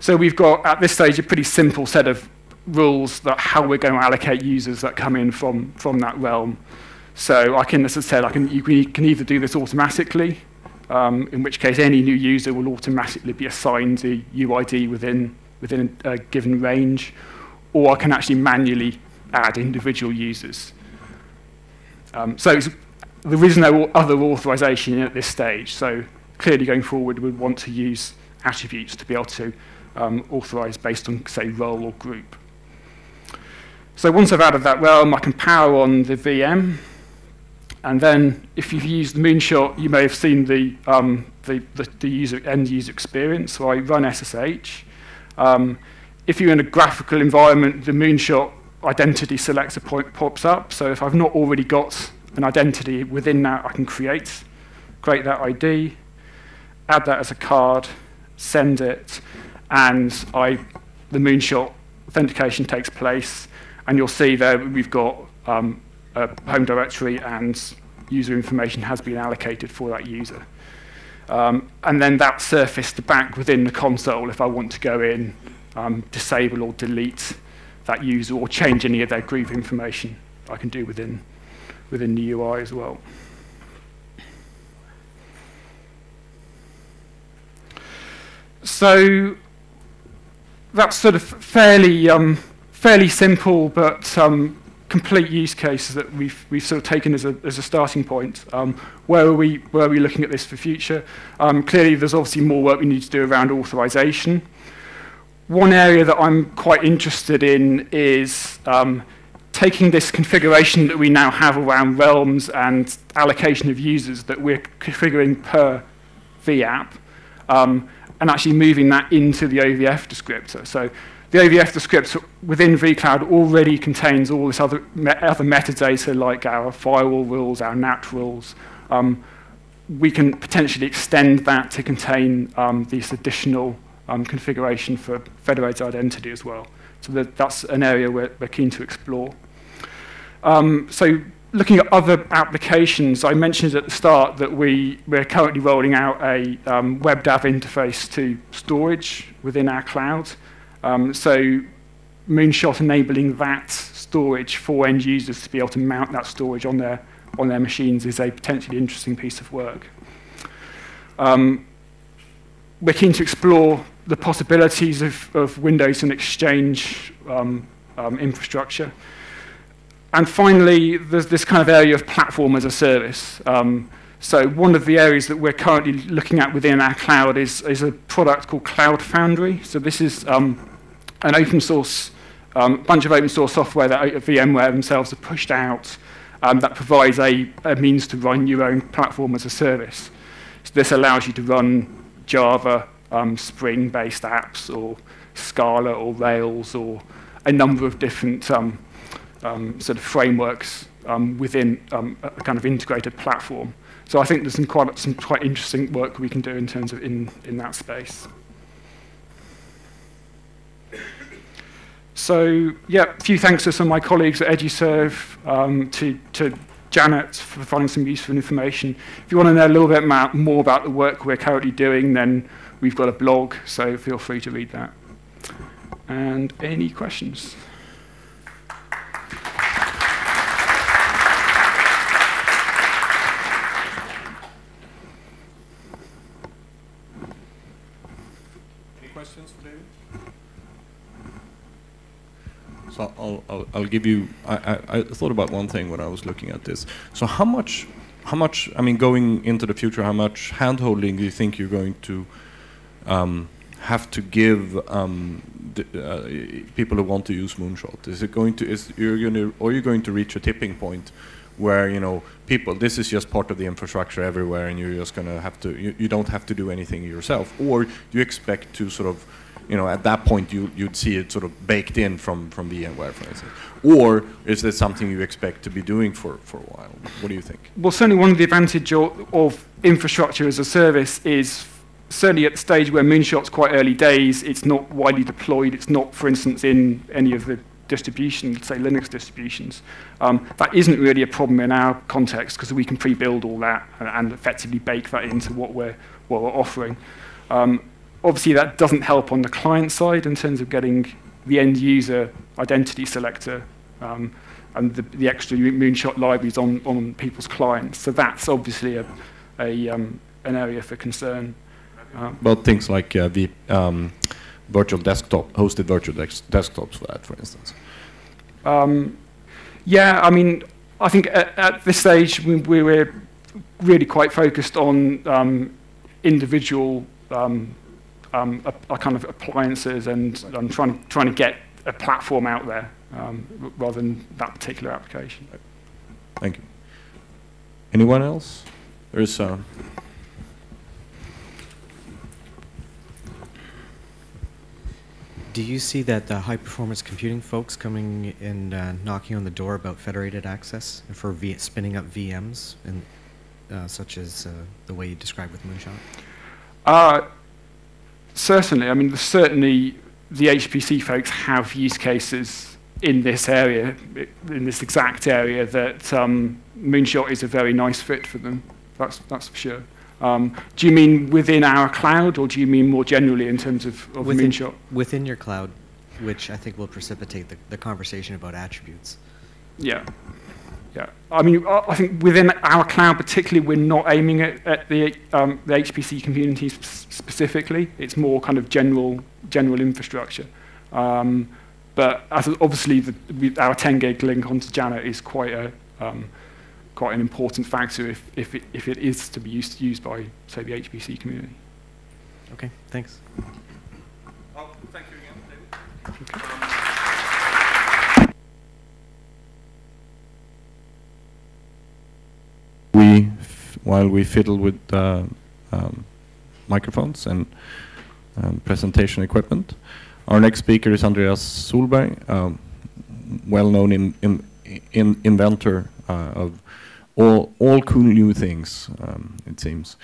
So we've got, at this stage, a pretty simple set of rules that how we're going to allocate users that come in from, from that realm. So I can, as I said, I can, you can either do this automatically, um, in which case any new user will automatically be assigned a UID within, within a given range, or I can actually manually add individual users. Um, so there is no other authorization at this stage. So clearly going forward, we'd want to use attributes to be able to um, authorize based on, say, role or group. So once I've added that realm, I can power on the VM. And then if you've used the Moonshot, you may have seen the, um, the, the, the user, end user experience. So I run SSH. Um, if you're in a graphical environment, the Moonshot identity selector point pops up. So if I've not already got an identity within that, I can create, create that ID, add that as a card, send it, and I, the Moonshot authentication takes place. And you'll see there we've got um, a home directory and user information has been allocated for that user. Um, and then that surfaced back within the console if I want to go in, um, disable or delete that user or change any of their group information I can do within, within the UI as well. So that's sort of fairly, um, fairly simple, but um, complete use cases that we've, we've sort of taken as a, as a starting point. Um, where, are we, where are we looking at this for future? Um, clearly, there's obviously more work we need to do around authorization. One area that I'm quite interested in is um, taking this configuration that we now have around realms and allocation of users that we're configuring per VApp um, and actually moving that into the OVF descriptor. So the OVF descriptor within vCloud already contains all this other, me other metadata like our firewall rules, our NAT rules. Um, we can potentially extend that to contain um, this additional um, configuration for federated identity as well. So that, that's an area we're, we're keen to explore. Um, so looking at other applications, I mentioned at the start that we, we're currently rolling out a um, WebDAV interface to storage within our cloud. Um, so Moonshot enabling that storage for end users to be able to mount that storage on their, on their machines is a potentially interesting piece of work. Um, we're keen to explore the possibilities of, of Windows and Exchange um, um, infrastructure. And finally, there's this kind of area of platform as a service. Um, So one of the areas that we're currently looking at within our cloud is, is a product called Cloud Foundry. So this is um, an open source, um, bunch of open source software that VMware themselves have pushed out um, that provides a, a means to run your own platform as a service. So this allows you to run Java, um, Spring-based apps, or Scala, or Rails, or a number of different um, um, sort of frameworks um, within um, a kind of integrated platform. So I think there's some quite, some quite interesting work we can do in terms of in, in that space. So yeah, a few thanks to some of my colleagues at Eduserv, um, to, to Janet for finding some useful information. If you want to know a little bit more about the work we're currently doing, then we've got a blog, so feel free to read that. And any questions? I'll, I'll, I'll give you, I, I, I, thought about one thing when I was looking at this. So how much, how much, I mean, going into the future, how much handholding do you think you're going to um, have to give um, the, uh, people who want to use Moonshot? Is it going to, is you're going to, or are you going to reach a tipping point where, you know, people, this is just part of the infrastructure everywhere and you're just going to have to, you, you don't have to do anything yourself? Or do you expect to sort of you know, at that point you, you'd see it sort of baked in from, from VMware, for instance? Or is this something you expect to be doing for, for a while? What do you think? Well, certainly one of the advantages of infrastructure as a service is certainly at the stage where Moonshot's quite early days, it's not widely deployed, it's not, for instance, in any of the distributions, say Linux distributions. Um, that isn't really a problem in our context because we can pre-build all that and, and, effectively bake that into what we're, what we're offering. Um, obviously that doesn't help on the client side in terms of getting the end user identity selector um, and the, the, extra moonshot libraries on, on people's clients. So that's obviously a, a um, an area for concern. Um, well, things like uh, the um, virtual desktop, hosted virtual desktops for that, for instance. Um, yeah, I mean, I think at, at this stage we, we, are really quite focused on um, individual um, a, a kind of appliances and, and trying, trying to get a platform out there um, rather than that particular application. Thank you. Anyone else? There's uh, Do you see that the high performance computing folks coming and uh, knocking on the door about federated access for v spinning up VMs, and uh, such as uh, the way you described with Moonshot? Certainly, I mean, certainly the HPC folks have use cases in this area, in this exact area, that um, Moonshot is a very nice fit for them. That's, that's for sure. Um, do you mean within our cloud, or do you mean more generally in terms of, of within, Moonshot? Within your cloud, which I think will precipitate the, the conversation about attributes. Yeah. Yeah, I mean, I think within our cloud particularly, we're not aiming at, at the, um, the HPC community sp specifically. It's more kind of general, general infrastructure. Um, but as obviously, the, our 10 gig link onto Janet is quite a um, quite an important factor if, if, it, if it is to be used, used by, say, the HPC community. Okay, thanks. Well, thank you again, David. We, while we fiddle with uh, um, microphones and um, presentation equipment. Our next speaker is Andreas Solberg, um, well-known in, in, in inventor uh, of all, all cool new things, um, it seems.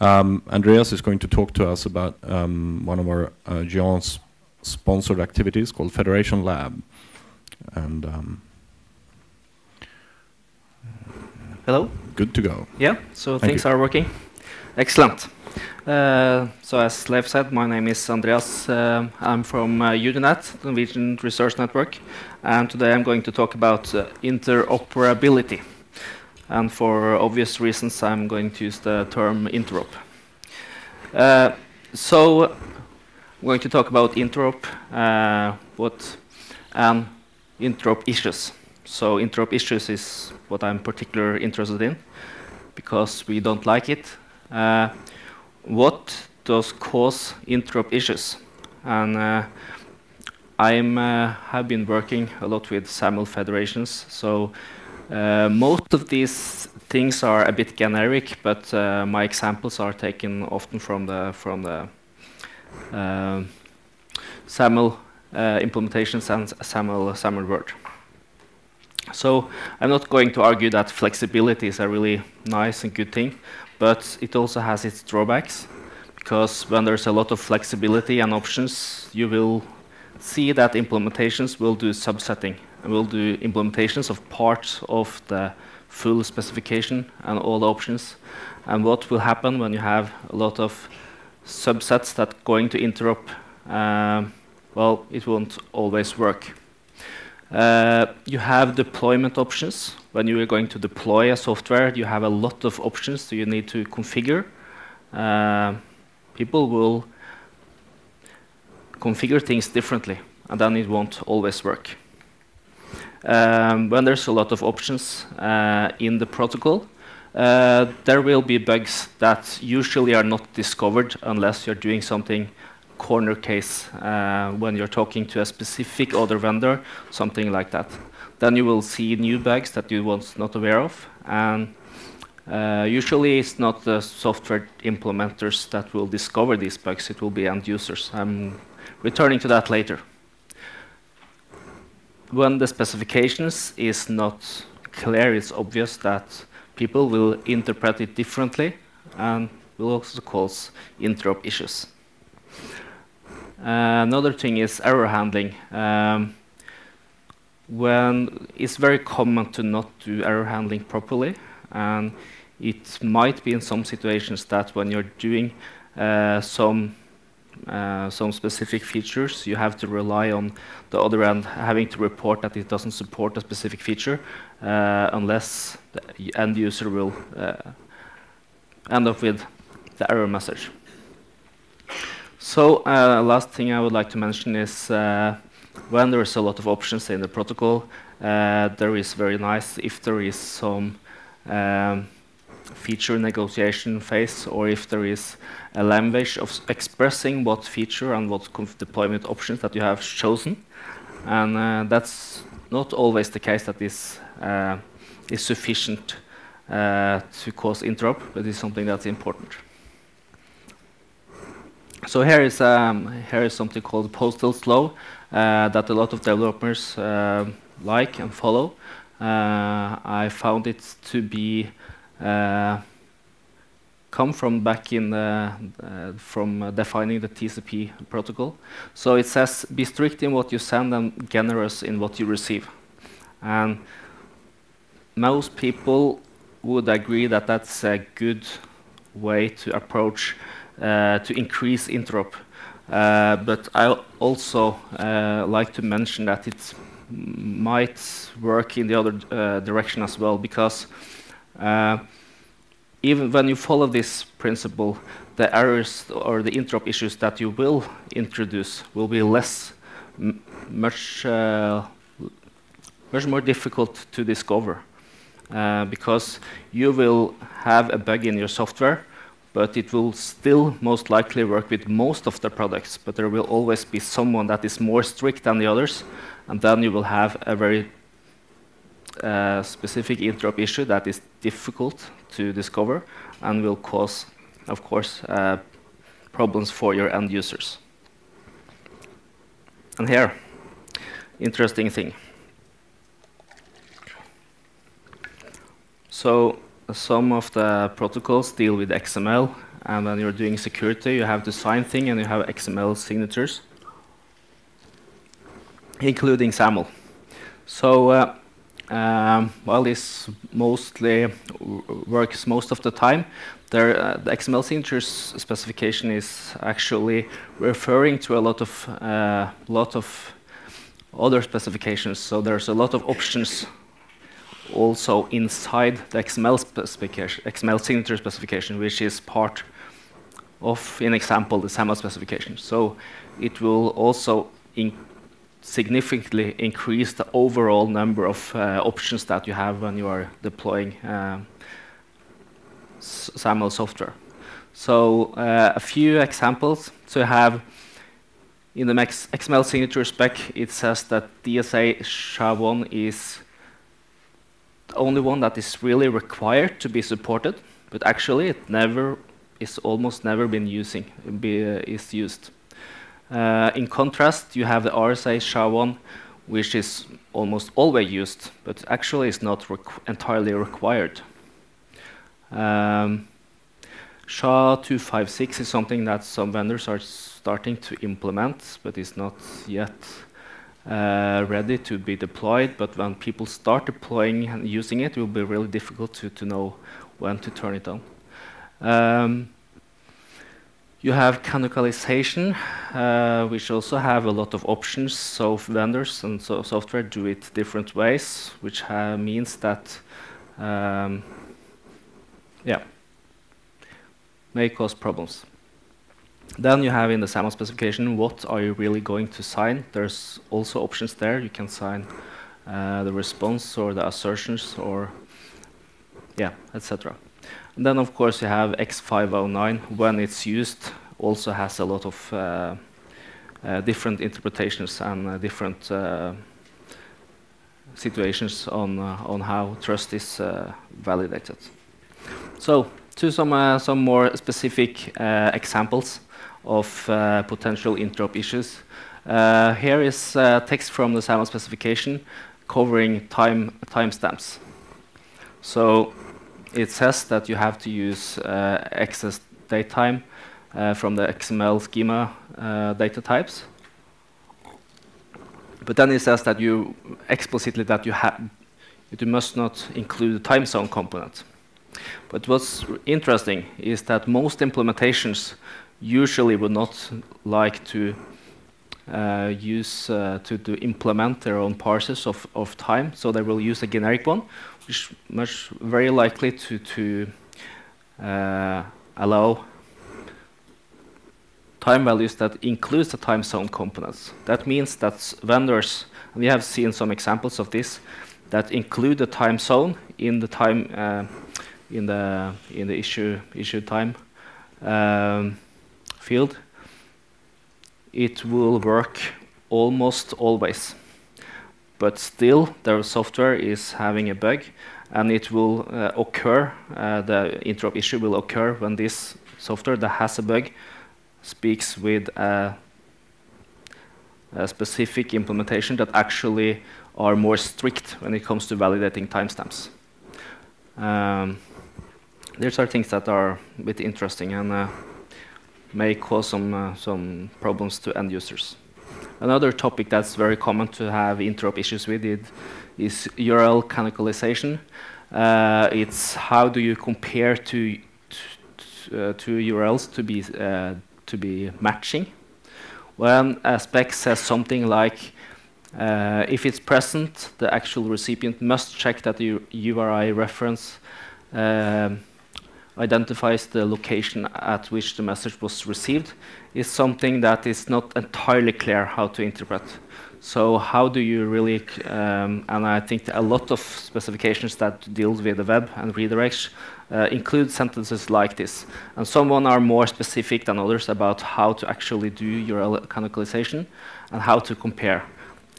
Um, Andreas is going to talk to us about um, one of our uh, GÉANT's sponsored activities called Federation Lab. And Hello? Good to go. Yeah, so Thank things you. are working. Excellent. Uh, so as Leif said, my name is Andreas. Uh, I'm from uh, UNINETT, Norwegian Research Network, and today I'm going to talk about uh, interoperability. And for obvious reasons, I'm going to use the term interop. Uh, so I'm going to talk about interop, uh, what and interop issues. So interop issues is what I'm particularly interested in. because we don't like it. Uh, what does cause interop issues? And uh, I uh, have been working a lot with SAML federations, so uh, most of these things are a bit generic, but uh, my examples are taken often from the from the SAML implementations and SAML SAML Word. So I'm not going to argue that flexibility is a really nice and good thing, but it also has its drawbacks because when there's a lot of flexibility and options, you will see that implementations will do subsetting and will do implementations of parts of the full specification and all the options. And what will happen when you have a lot of subsets that going to interrupt, uh, well, it won't always work. Uh, you have deployment options. When you are going to deploy a software, you have a lot of options that you need to configure. Uh, people will configure things differently, and then it won't always work. Um, when there's a lot of options uh, in the protocol, uh, there will be bugs that usually are not discovered unless you're doing something corner case uh, when you're talking to a specific other vendor, something like that. Then you will see new bugs that you was not aware of. And uh, usually it's not the software implementers that will discover these bugs, it will be end users. I'm returning to that later. When the specifications is not clear, it's obvious that people will interpret it differently and will also cause interop issues. Uh, another thing is error handling. Um, when it's very common to not do error handling properly, and it might be in some situations that when you're doing uh, some uh, some specific features, you have to rely on the other end having to report that it doesn't support a specific feature uh, unless the end user will uh, end up with the error message. So uh, last thing I would like to mention is uh, when there is a lot of options in the protocol, uh, there is very nice if there is some um, feature negotiation phase or if there is a language of expressing what feature and what deployment options that you have chosen. And uh, that's not always the case that this uh, is sufficient uh, to cause interop, but it's something that's important. So here is, um, here is something called Postel's law uh, that a lot of developers uh, like and follow. Uh, I found it to be uh, come from back in the, uh, from defining the TCP protocol. So it says be strict in what you send and generous in what you receive. And most people would agree that that's a good way to approach to increase interop. Uh, but I also uh, like to mention that it might work in the other direction as well, because even when you follow this principle, the errors or the interop issues that you will introduce will be less, much, uh, much more difficult to discover. Uh, because you will have a bug in your software but it will still most likely work with most of the products, but there will always be someone that is more strict than the others, and then you will have a very uh, specific interop issue that is difficult to discover and will cause, of course, uh, problems for your end users. And here, interesting thing. So some of the protocols deal with XML, and when you're doing security, you have the sign thing and you have XML signatures, including SAML. So uh, um, while this mostly works most of the time, there, uh, the XML signatures specification is actually referring to a lot of uh, lot of other specifications. So there's a lot of options also inside the XML specification, XML signature specification, which is part of, in example, the SAML specification. So it will also in significantly increase the overall number of uh, options that you have when you are deploying uh, SAML software. So uh, a few examples. So you have in the XML signature spec, it says that DSA SHA-1 is the only one that is really required to be supported, but actually it never is almost never been using be, uh, is used. Uh, in contrast, you have the RSA SHA-1, which is almost always used, but actually is not requ entirely required. Um, SHA-256 is something that some vendors are starting to implement, but is not yet uh, ready to be deployed. But when people start deploying and using it, it will be really difficult to, to know when to turn it on. Um, you have canonicalization, uh, which also have a lot of options. So vendors and so software do it different ways, which means that, um, yeah, may cause problems. Then you have in the SAML specification, what are you really going to sign? There's also options there. You can sign uh, the response or the assertions or, yeah, etc. And then, of course, you have X509. When it's used, also has a lot of uh, uh, different interpretations and uh, different uh, situations on, uh, on how trust is validated. So, to some, some more specific examples of potential interop issues. here is text from the SAML specification covering time timestamps. So it says that you have to use uh, excess datetime uh, from the XML schema uh, data types. But then it says that you explicitly that you have you must not include the time zone component. But what's interesting is that most implementations usually would not like to uh, use uh, to, to implement their own parsers of, of time, so they will use a generic one, which much very likely to, to uh, allow time values that includes the time zone components. That means that vendors, we have seen some examples of this, that include the time zone in the time uh, in the in the issue issue time um, field. It will work almost always, but still their software is having a bug, and it will uh, occur. Uh, the interop issue will occur when this software that has a bug speaks with a, a, specific implementation that actually are more strict when it comes to validating timestamps. Um, these are things that are a bit interesting and uh, may cause some, uh, some problems to end users. Another topic that's very common to have interop issues with it is URL canonicalization. Uh, it's how do you compare to, uh, to URLs to be to be matching. When a spec says something like, uh, if it's present, the actual recipient must check that the URI reference uh, identifies the location at which the message was received, is something that is not entirely clear how to interpret. So how do you really, um, and I think a lot of specifications that deal with the web and redirects uh, include sentences like this. And some one are more specific than others about how to actually do URL canonicalization and how to compare.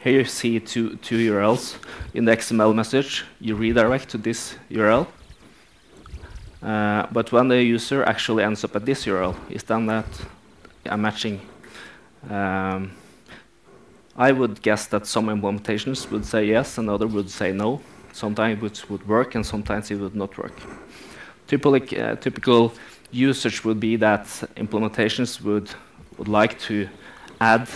Here you see two, two URLs in the XML message. You redirect to this URL. Uh, but when the user actually ends up at this URL, is then that a matching? Um, I would guess that some implementations would say yes and others would say no. Sometimes it would work and sometimes it would not work. Typically, uh, typical usage would be that implementations would, would like to add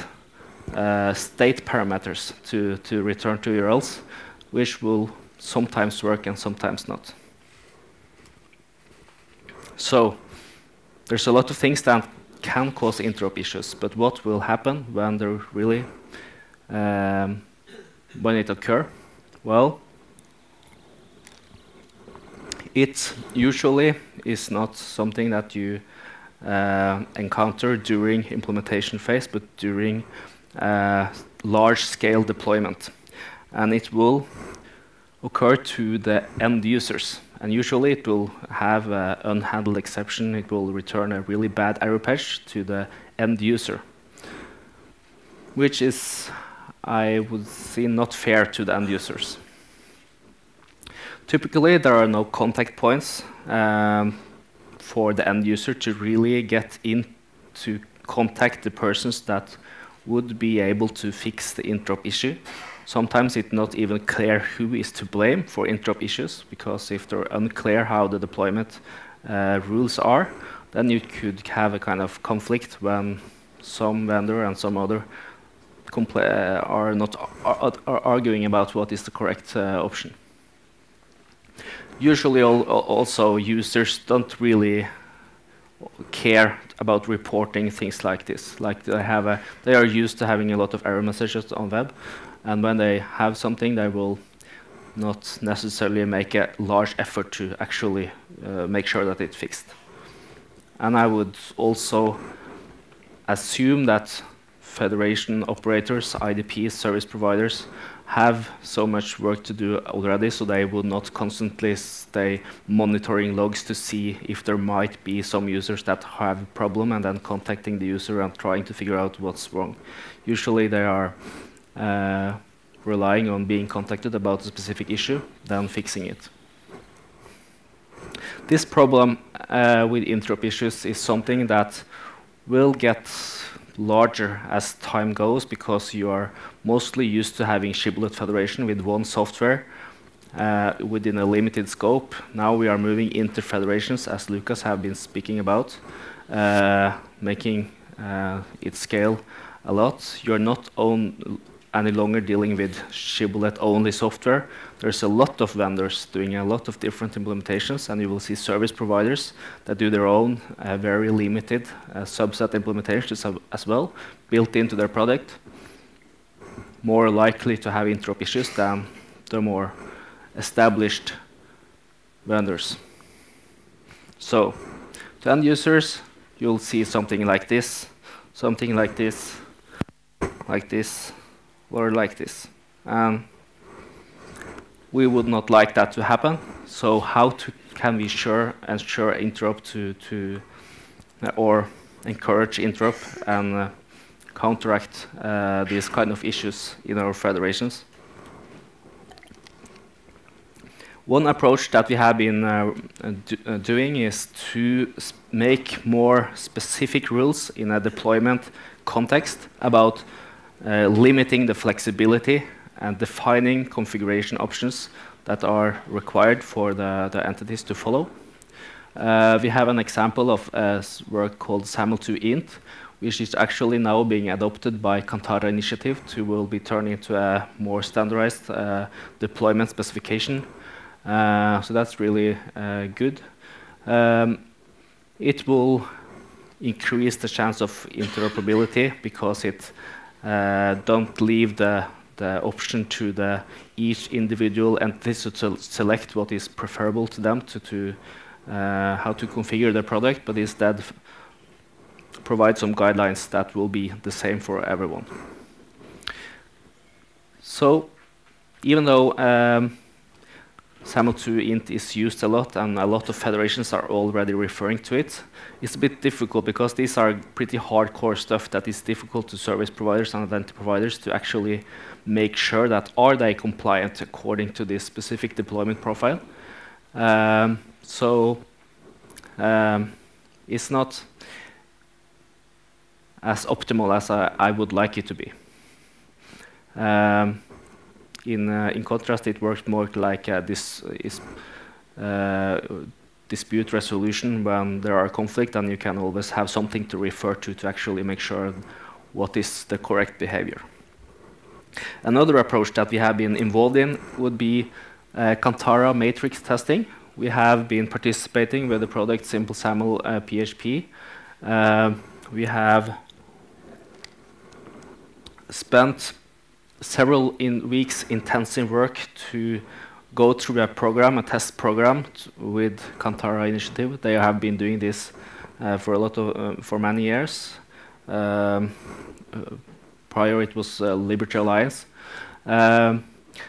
uh, state parameters to, to return to URLs, which will sometimes work and sometimes not. So there's a lot of things that can cause interop issues, but what will happen when they really um, when it occur? Well, it usually is not something that you uh, encounter during implementation phase, but during uh, large-scale deployment. And it will occur to the end users. And usually it will have an unhandled exception. It will return a really bad error page to the end user, which is, I would say, not fair to the end users. Typically, there are no contact points um, for the end user to really get in to contact the persons that would be able to fix the interop issue. Sometimes it's not even clear who is to blame for interop issues, because if they're unclear how the deployment uh, rules are, then you could have a kind of conflict when some vendor and some other uh, are not are arguing about what is the correct uh, option. Usually, al also users don't really care about reporting things like this. Like they have a, they are used to having a lot of error messages on web, and when they have something, they will not necessarily make a large effort to actually uh, make sure that it's fixed. And I would also assume that federation operators, IDPs, service providers have so much work to do already, so they will not constantly stay monitoring logs to see if there might be some users that have a problem and then contacting the user and trying to figure out what's wrong. Usually they are uh, relying on being contacted about a specific issue, than fixing it. This problem uh, with interop issues is something that will get larger as time goes because you are mostly used to having shibboleth federation with one software uh, within a limited scope. Now we are moving into federations, as Lukas have been speaking about, uh, making uh, it scale a lot. You're not on any longer dealing with shibboleth only software. There's a lot of vendors doing a lot of different implementations, and you will see service providers that do their own uh, very limited uh, subset implementations as well, built into their product. More likely to have interop issues than the more established vendors. So, to end users, you'll see something like this, something like this, like this, or like this. Um, we would not like that to happen. So how to, can we sure ensure interop to, to uh, or encourage interop and uh, counteract uh, these kind of issues in our federations? One approach that we have been uh, do, uh, doing is to make more specific rules in a deployment context about uh, limiting the flexibility and defining configuration options that are required for the, entities to follow. Uh, we have an example of a work called SAML2 int, which is actually now being adopted by Kantara initiative to will be turned into a more standardized uh, deployment specification. So that's really good. Um, it will increase the chance of interoperability because it don't leave the, the option to the each individual entity to select what is preferable to them to, to uh, how to configure their product, but instead provide some guidelines that will be the same for everyone. So even though um, SAML2 int is used a lot and a lot of federations are already referring to it. It's a bit difficult because these are pretty hardcore stuff that is difficult to service providers and identity providers to actually make sure that are they compliant according to this specific deployment profile. Um, so um, it's not as optimal as I, I, would like it to be. Um, in, uh, in contrast, it works more like this is uh, dispute resolution when there are conflict, and you can always have something to refer to to actually make sure what is the correct behavior. Another approach that we have been involved in would be uh, Kantara matrix testing. We have been participating with the product Simple SAML uh, PHP. Uh, we have spent several in weeks intensive work to go through a program, a test program with Kantara Initiative. They have been doing this uh, for a lot of uh, for many years. Um, uh, prior, it was uh, Liberty Alliance. Um,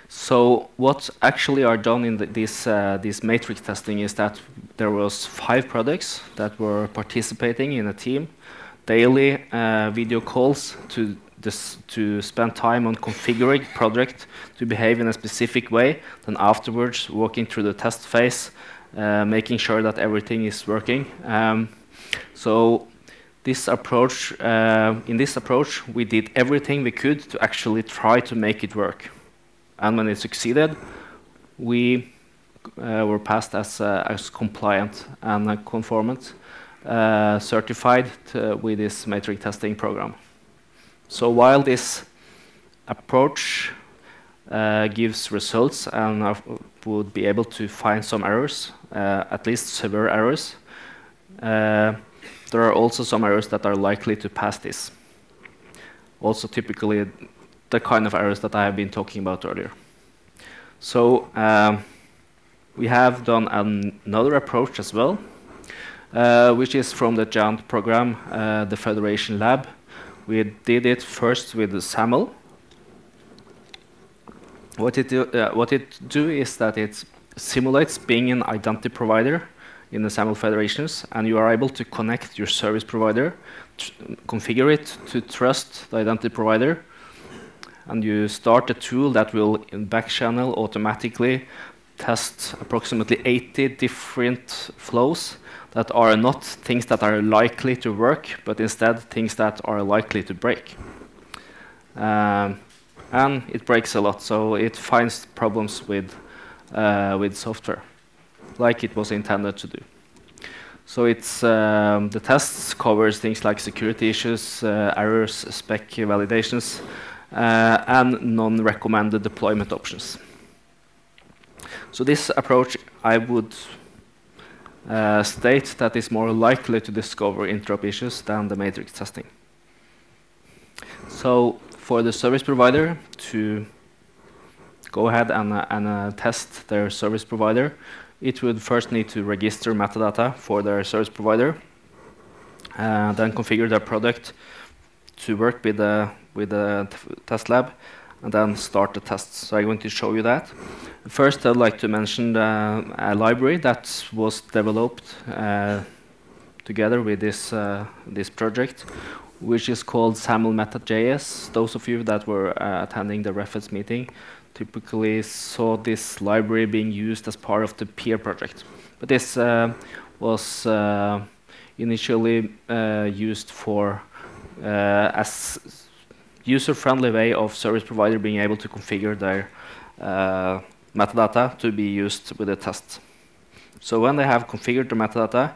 So what actually are done in the, this uh, this matrix testing is that there was five products that were participating in a team, daily video calls to to spend time on configuring project to behave in a specific way. Then afterwards, walking through the test phase, uh, making sure that everything is working. Um, so this approach, uh, in this approach, we did everything we could to actually try to make it work. And when it succeeded, we uh, were passed as, uh, as compliant and conformant, uh, certified to, with this matrix testing program. So while this approach uh, gives results and uh, would be able to find some errors, uh, at least severe errors, uh, there are also some errors that are likely to pass this. Also typically the kind of errors that I have been talking about earlier. So um, we have done an another approach as well, uh, which is from the GEANT program, uh, the Federation Lab. We did it first with SAML. What it, do, uh, what it do is that it simulates being an identity provider in the SAML federations, and you are able to connect your service provider, configure it to trust the identity provider, and you start a tool that will in back channel automatically test approximately 80 different flows that are not things that are likely to work, but instead things that are likely to break. Um, and it breaks a lot, so it finds problems with, uh, with software, like it was intended to do. So it's um, the tests covers things like security issues, uh, errors, spec validations, uh, and non-recommended deployment options. So this approach, I would uh, state that is more likely to discover interop issues than the matrix testing. So for the service provider to go ahead and, uh, and uh, test their service provider, it would first need to register metadata for their service provider, uh, then configure their product to work with the, with the test lab, and then start the tests. So I'm going to show you that. First, I'd like to mention a library that was developed uh, together with this, uh, this project, which is called SAML Meta.js. Those of you that were uh, attending the REFEDS meeting typically saw this library being used as part of the peer project. But this uh, was uh, initially uh, used for as user-friendly way of service provider being able to configure their uh, metadata to be used with the test. So when they have configured the metadata,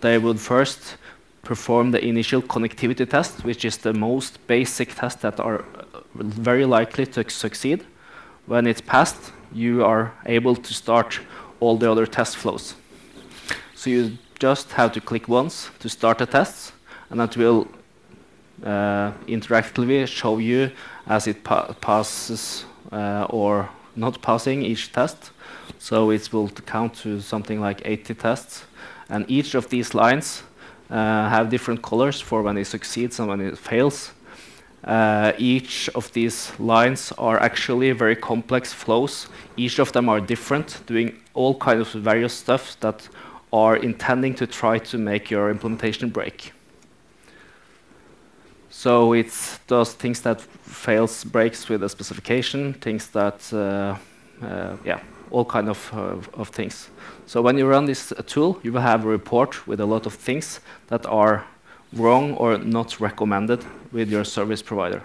they would first perform the initial connectivity test, which is the most basic test that are very likely to succeed. When it's passed, you are able to start all the other test flows. So you just have to click once to start the tests, and that will uh, interactively show you as it pa passes uh, or not passing each test. So it will count to something like 80 tests. And each of these lines uh, have different colors for when it succeeds and when it fails. Uh, each of these lines are actually very complex flows. Each of them are different, doing all kinds of various stuff that are intending to try to make your implementation break. So it's those things that fails breaks with the specification, things that, uh, uh, yeah, all kind of, uh, of things. So when you run this uh, tool, you will have a report with a lot of things that are wrong or not recommended with your service provider.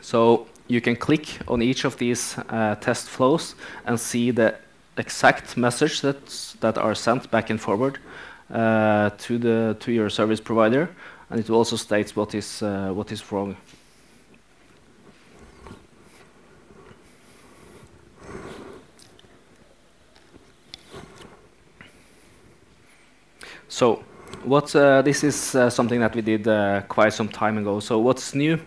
So you can click on each of these uh, test flows and see the exact message that, that are sent back and forward to the to your service provider, and it also states what is uh, what is wrong. So, what uh, this is uh, something that we did uh, quite some time ago. So, what's new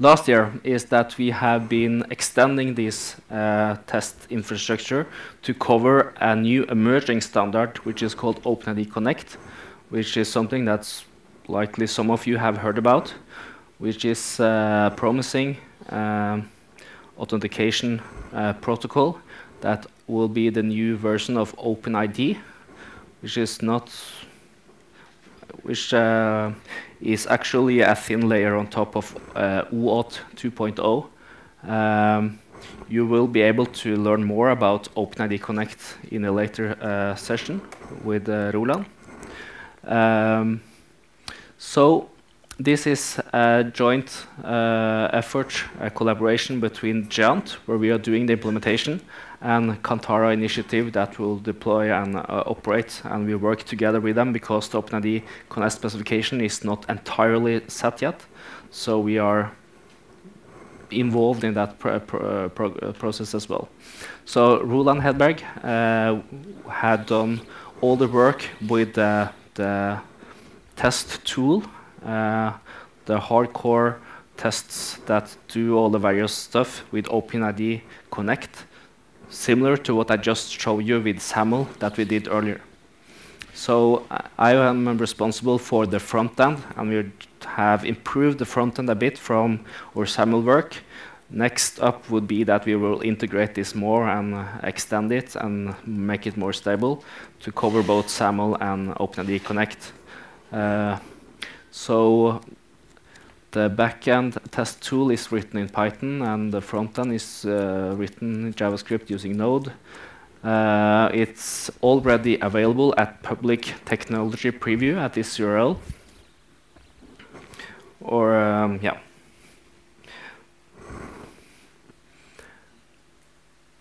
last year is that we have been extending this uh, test infrastructure to cover a new emerging standard, which is called OpenID Connect, which is something that's likely some of you have heard about. which is uh, promising um, authentication uh, protocol that will be the new version of OpenID, which is not, which uh, is actually a thin layer on top of uh, OAuth 2.0. Um, you will be able to learn more about OpenID Connect in a later uh, session with uh, Roland. Um, so this is a joint uh, effort, a collaboration between Geant, where we are doing the implementation, and Kantara initiative that will deploy and uh, operate, and we work together with them because the OpenID Connect specification is not entirely set yet. So we are involved in that pro pro process as well. So Roland Hedberg uh, had done all the work with the, the test tool, uh, the hardcore tests that do all the various stuff with OpenID Connect, similar to what I just showed you with SAML that we did earlier. So I am responsible for the front end, and we have improved the front end a bit from our SAML work. Next up would be that we will integrate this more and uh, extend it and make it more stable to cover both SAML and OpenID Connect. Uh, so the backend test tool is written in Python, and the frontend is uh, written in JavaScript using Node. Uh, it's already available at public technology preview at this URL. Or, um, yeah.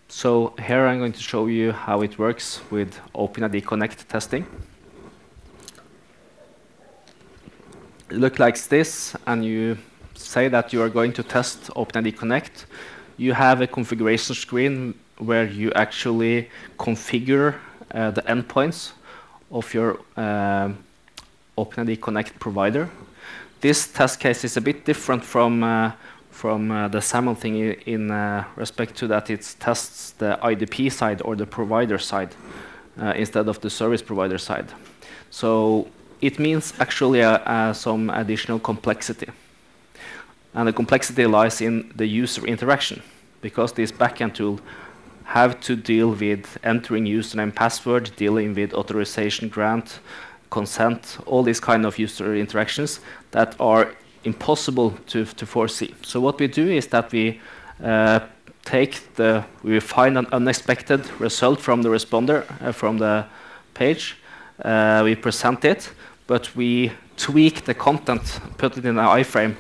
So here I'm going to show you how it works with OpenID Connect testing. It looks like this, and you say that you are going to test OpenID Connect. You have a configuration screen where you actually configure uh, the endpoints of your uh, OpenID Connect provider. This test case is a bit different from uh, from uh, the SAML thing in uh, respect to that it tests the IDP side or the provider side uh, instead of the service provider side. So it means actually some additional complexity. And the complexity lies in the user interaction because this backend tool have to deal with entering username password, dealing with authorization grant, consent, all these kind of user interactions that are impossible to, to foresee. So what we do is that we uh, take the, we find an unexpected result from the responder, uh, from the page, uh, we present it, but we tweak the content, put it in an iframe,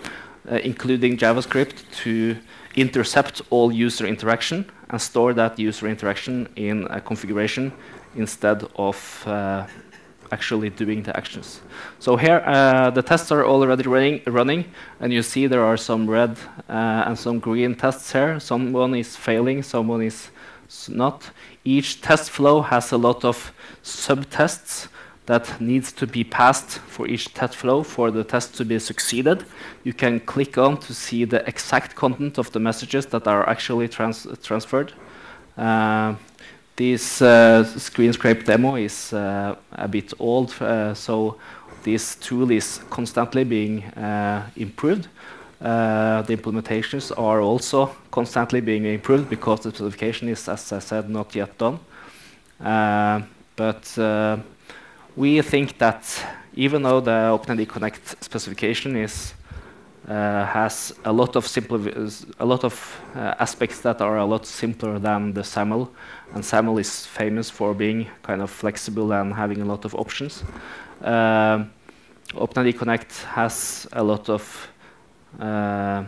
uh, including JavaScript to intercept all user interaction and store that user interaction in a configuration instead of uh, actually doing the actions. So here uh, the tests are already running, running, and you see there are some red uh, and some green tests here. Someone is failing, someone is not. Each test flow has a lot of subtests that needs to be passed for each test flow for the test to be succeeded. You can click on to see the exact content of the messages that are actually trans transferred. Uh, this uh, screen scrape demo is uh, a bit old, uh, so this tool is constantly being uh, improved. Uh, the implementations are also constantly being improved because the specification is, as I said, not yet done. But we think that even though the OpenID Connect specification is uh, has a lot of a lot of uh, aspects that are a lot simpler than the SAML, and SAML is famous for being kind of flexible and having a lot of options. Uh, OpenID Connect has a lot of uh,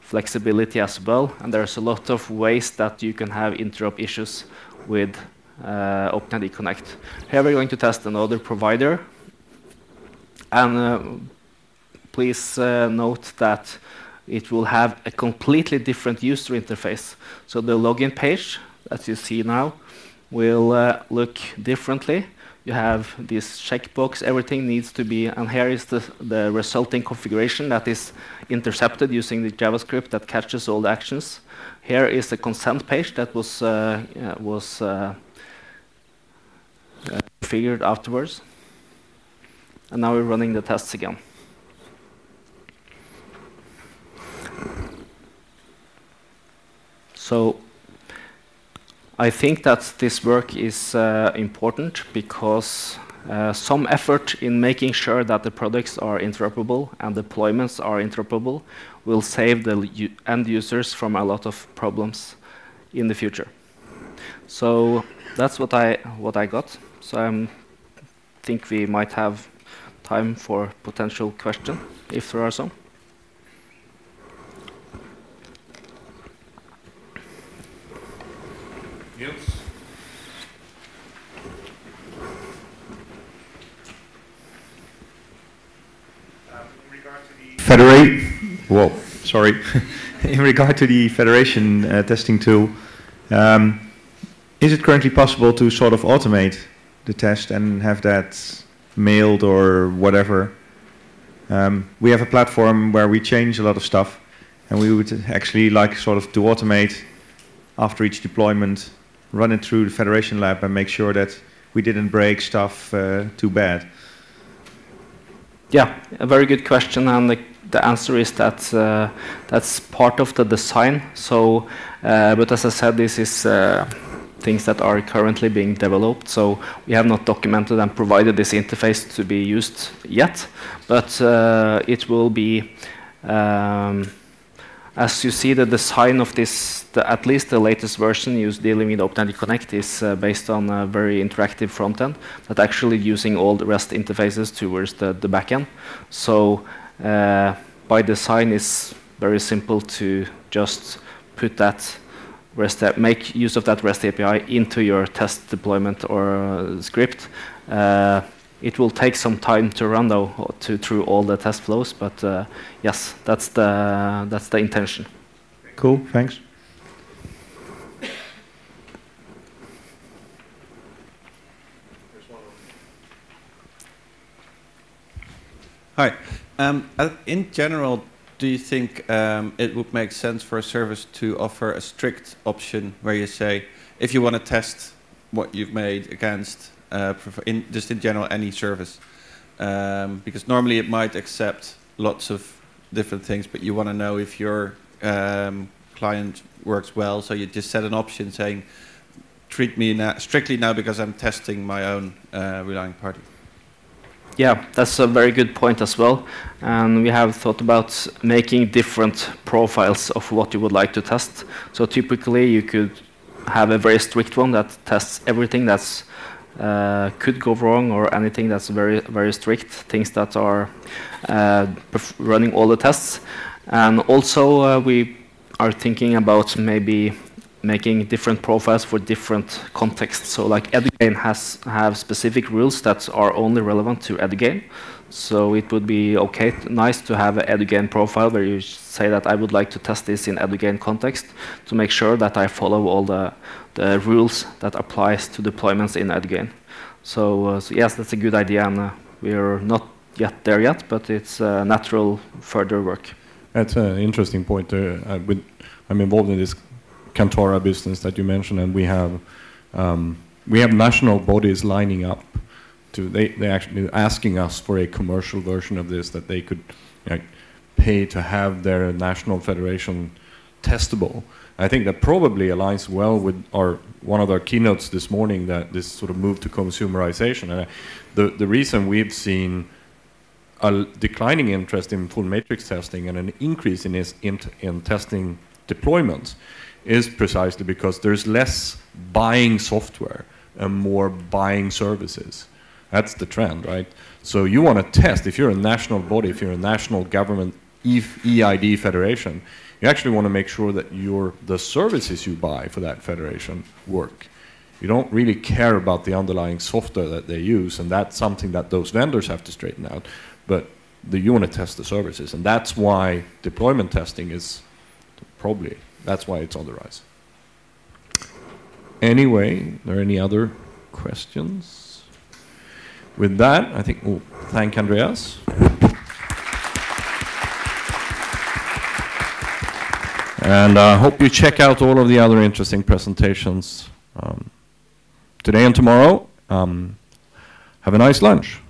flexibility as well, and there's a lot of ways that you can have interop issues with uh, OpenID Connect. Here we're going to test another provider, and uh, please uh, note that it will have a completely different user interface. So the login page as you see now will uh, look differently. You have this checkbox, everything needs to be, and here is the, the resulting configuration that is intercepted using the JavaScript that catches all the actions. Here is the consent page that was, uh, was uh, uh, configured afterwards. And now we're running the tests again. So I think that this work is uh, important because uh, some effort in making sure that the products are interoperable and deployments are interoperable will save the end users from a lot of problems in the future. So that's what I, what I got. So I think we might have time for potential question if there are some. Yes. Federate, whoa, sorry. in regard to the federation uh, testing tool, um, is it currently possible to sort of automate the test and have that mailed or whatever? Um, we have a platform where we change a lot of stuff, and we would actually like sort of to automate after each deployment, run it through the Federation Lab and make sure that we didn't break stuff uh, too bad. Yeah, a very good question, and the, the answer is that uh, that's part of the design. So, uh, but as I said, this is uh, things that are currently being developed. So we have not documented and provided this interface to be used yet, but uh, it will be. Um, as you see, the design of this, the, at least the latest version used dealing with OpenID Connect is uh, based on a very interactive front end that actually using all the REST interfaces towards the, the backend. So uh, by design, it's very simple to just put that REST, make use of that REST API into your test deployment or uh, script. Uh, it will take some time to run though to through all the test flows, but uh, yes, that's the that's the intention. Cool, thanks. Hi. Um, in general, do you think um, it would make sense for a service to offer a strict option where you say, if you want to test what you've made against uh, in, just in general any service um, because normally it might accept lots of different things but you want to know if your um, client works well so you just set an option saying treat me now, strictly now because I'm testing my own uh, relying party. Yeah, that's a very good point as well. And we have thought about making different profiles of what you would like to test. So typically you could have a very strict one that tests everything that's uh, could go wrong or anything that's very very strict things that are uh, running all the tests and also uh, we are thinking about maybe making different profiles for different contexts so like eduGAIN has have specific rules that are only relevant to eduGAIN so it would be okay nice to have an eduGAIN profile where you say that I would like to test this in eduGAIN context to make sure that I follow all the the rules that applies to deployments in eduGAIN. So, uh, so yes, that's a good idea, and uh, we're not yet there yet, but it's uh, natural further work. That's an interesting point. Uh, I'm involved in this Kantara business that you mentioned, and we have um, we have national bodies lining up to they they actually asking us for a commercial version of this that they could you know, pay to have their national federation testable. I think that probably aligns well with our one of our keynotes this morning that this sort of move to consumerization. And the the reason we've seen a declining interest in full matrix testing and an increase in, in, in testing deployments is precisely because there's less buying software and more buying services. That's the trend, right? So you want to test, if you're a national body, if you're a national government EID federation, you actually want to make sure that your the services you buy for that federation work. You don't really care about the underlying software that they use, and that's something that those vendors have to straighten out. But the, you want to test the services, and that's why deployment testing is probably that's why it's on the rise. Anyway, are there any other questions? With that, I think we'll thank Andreas. And I uh, hope you check out all of the other interesting presentations um, today and tomorrow. Um, have a nice lunch.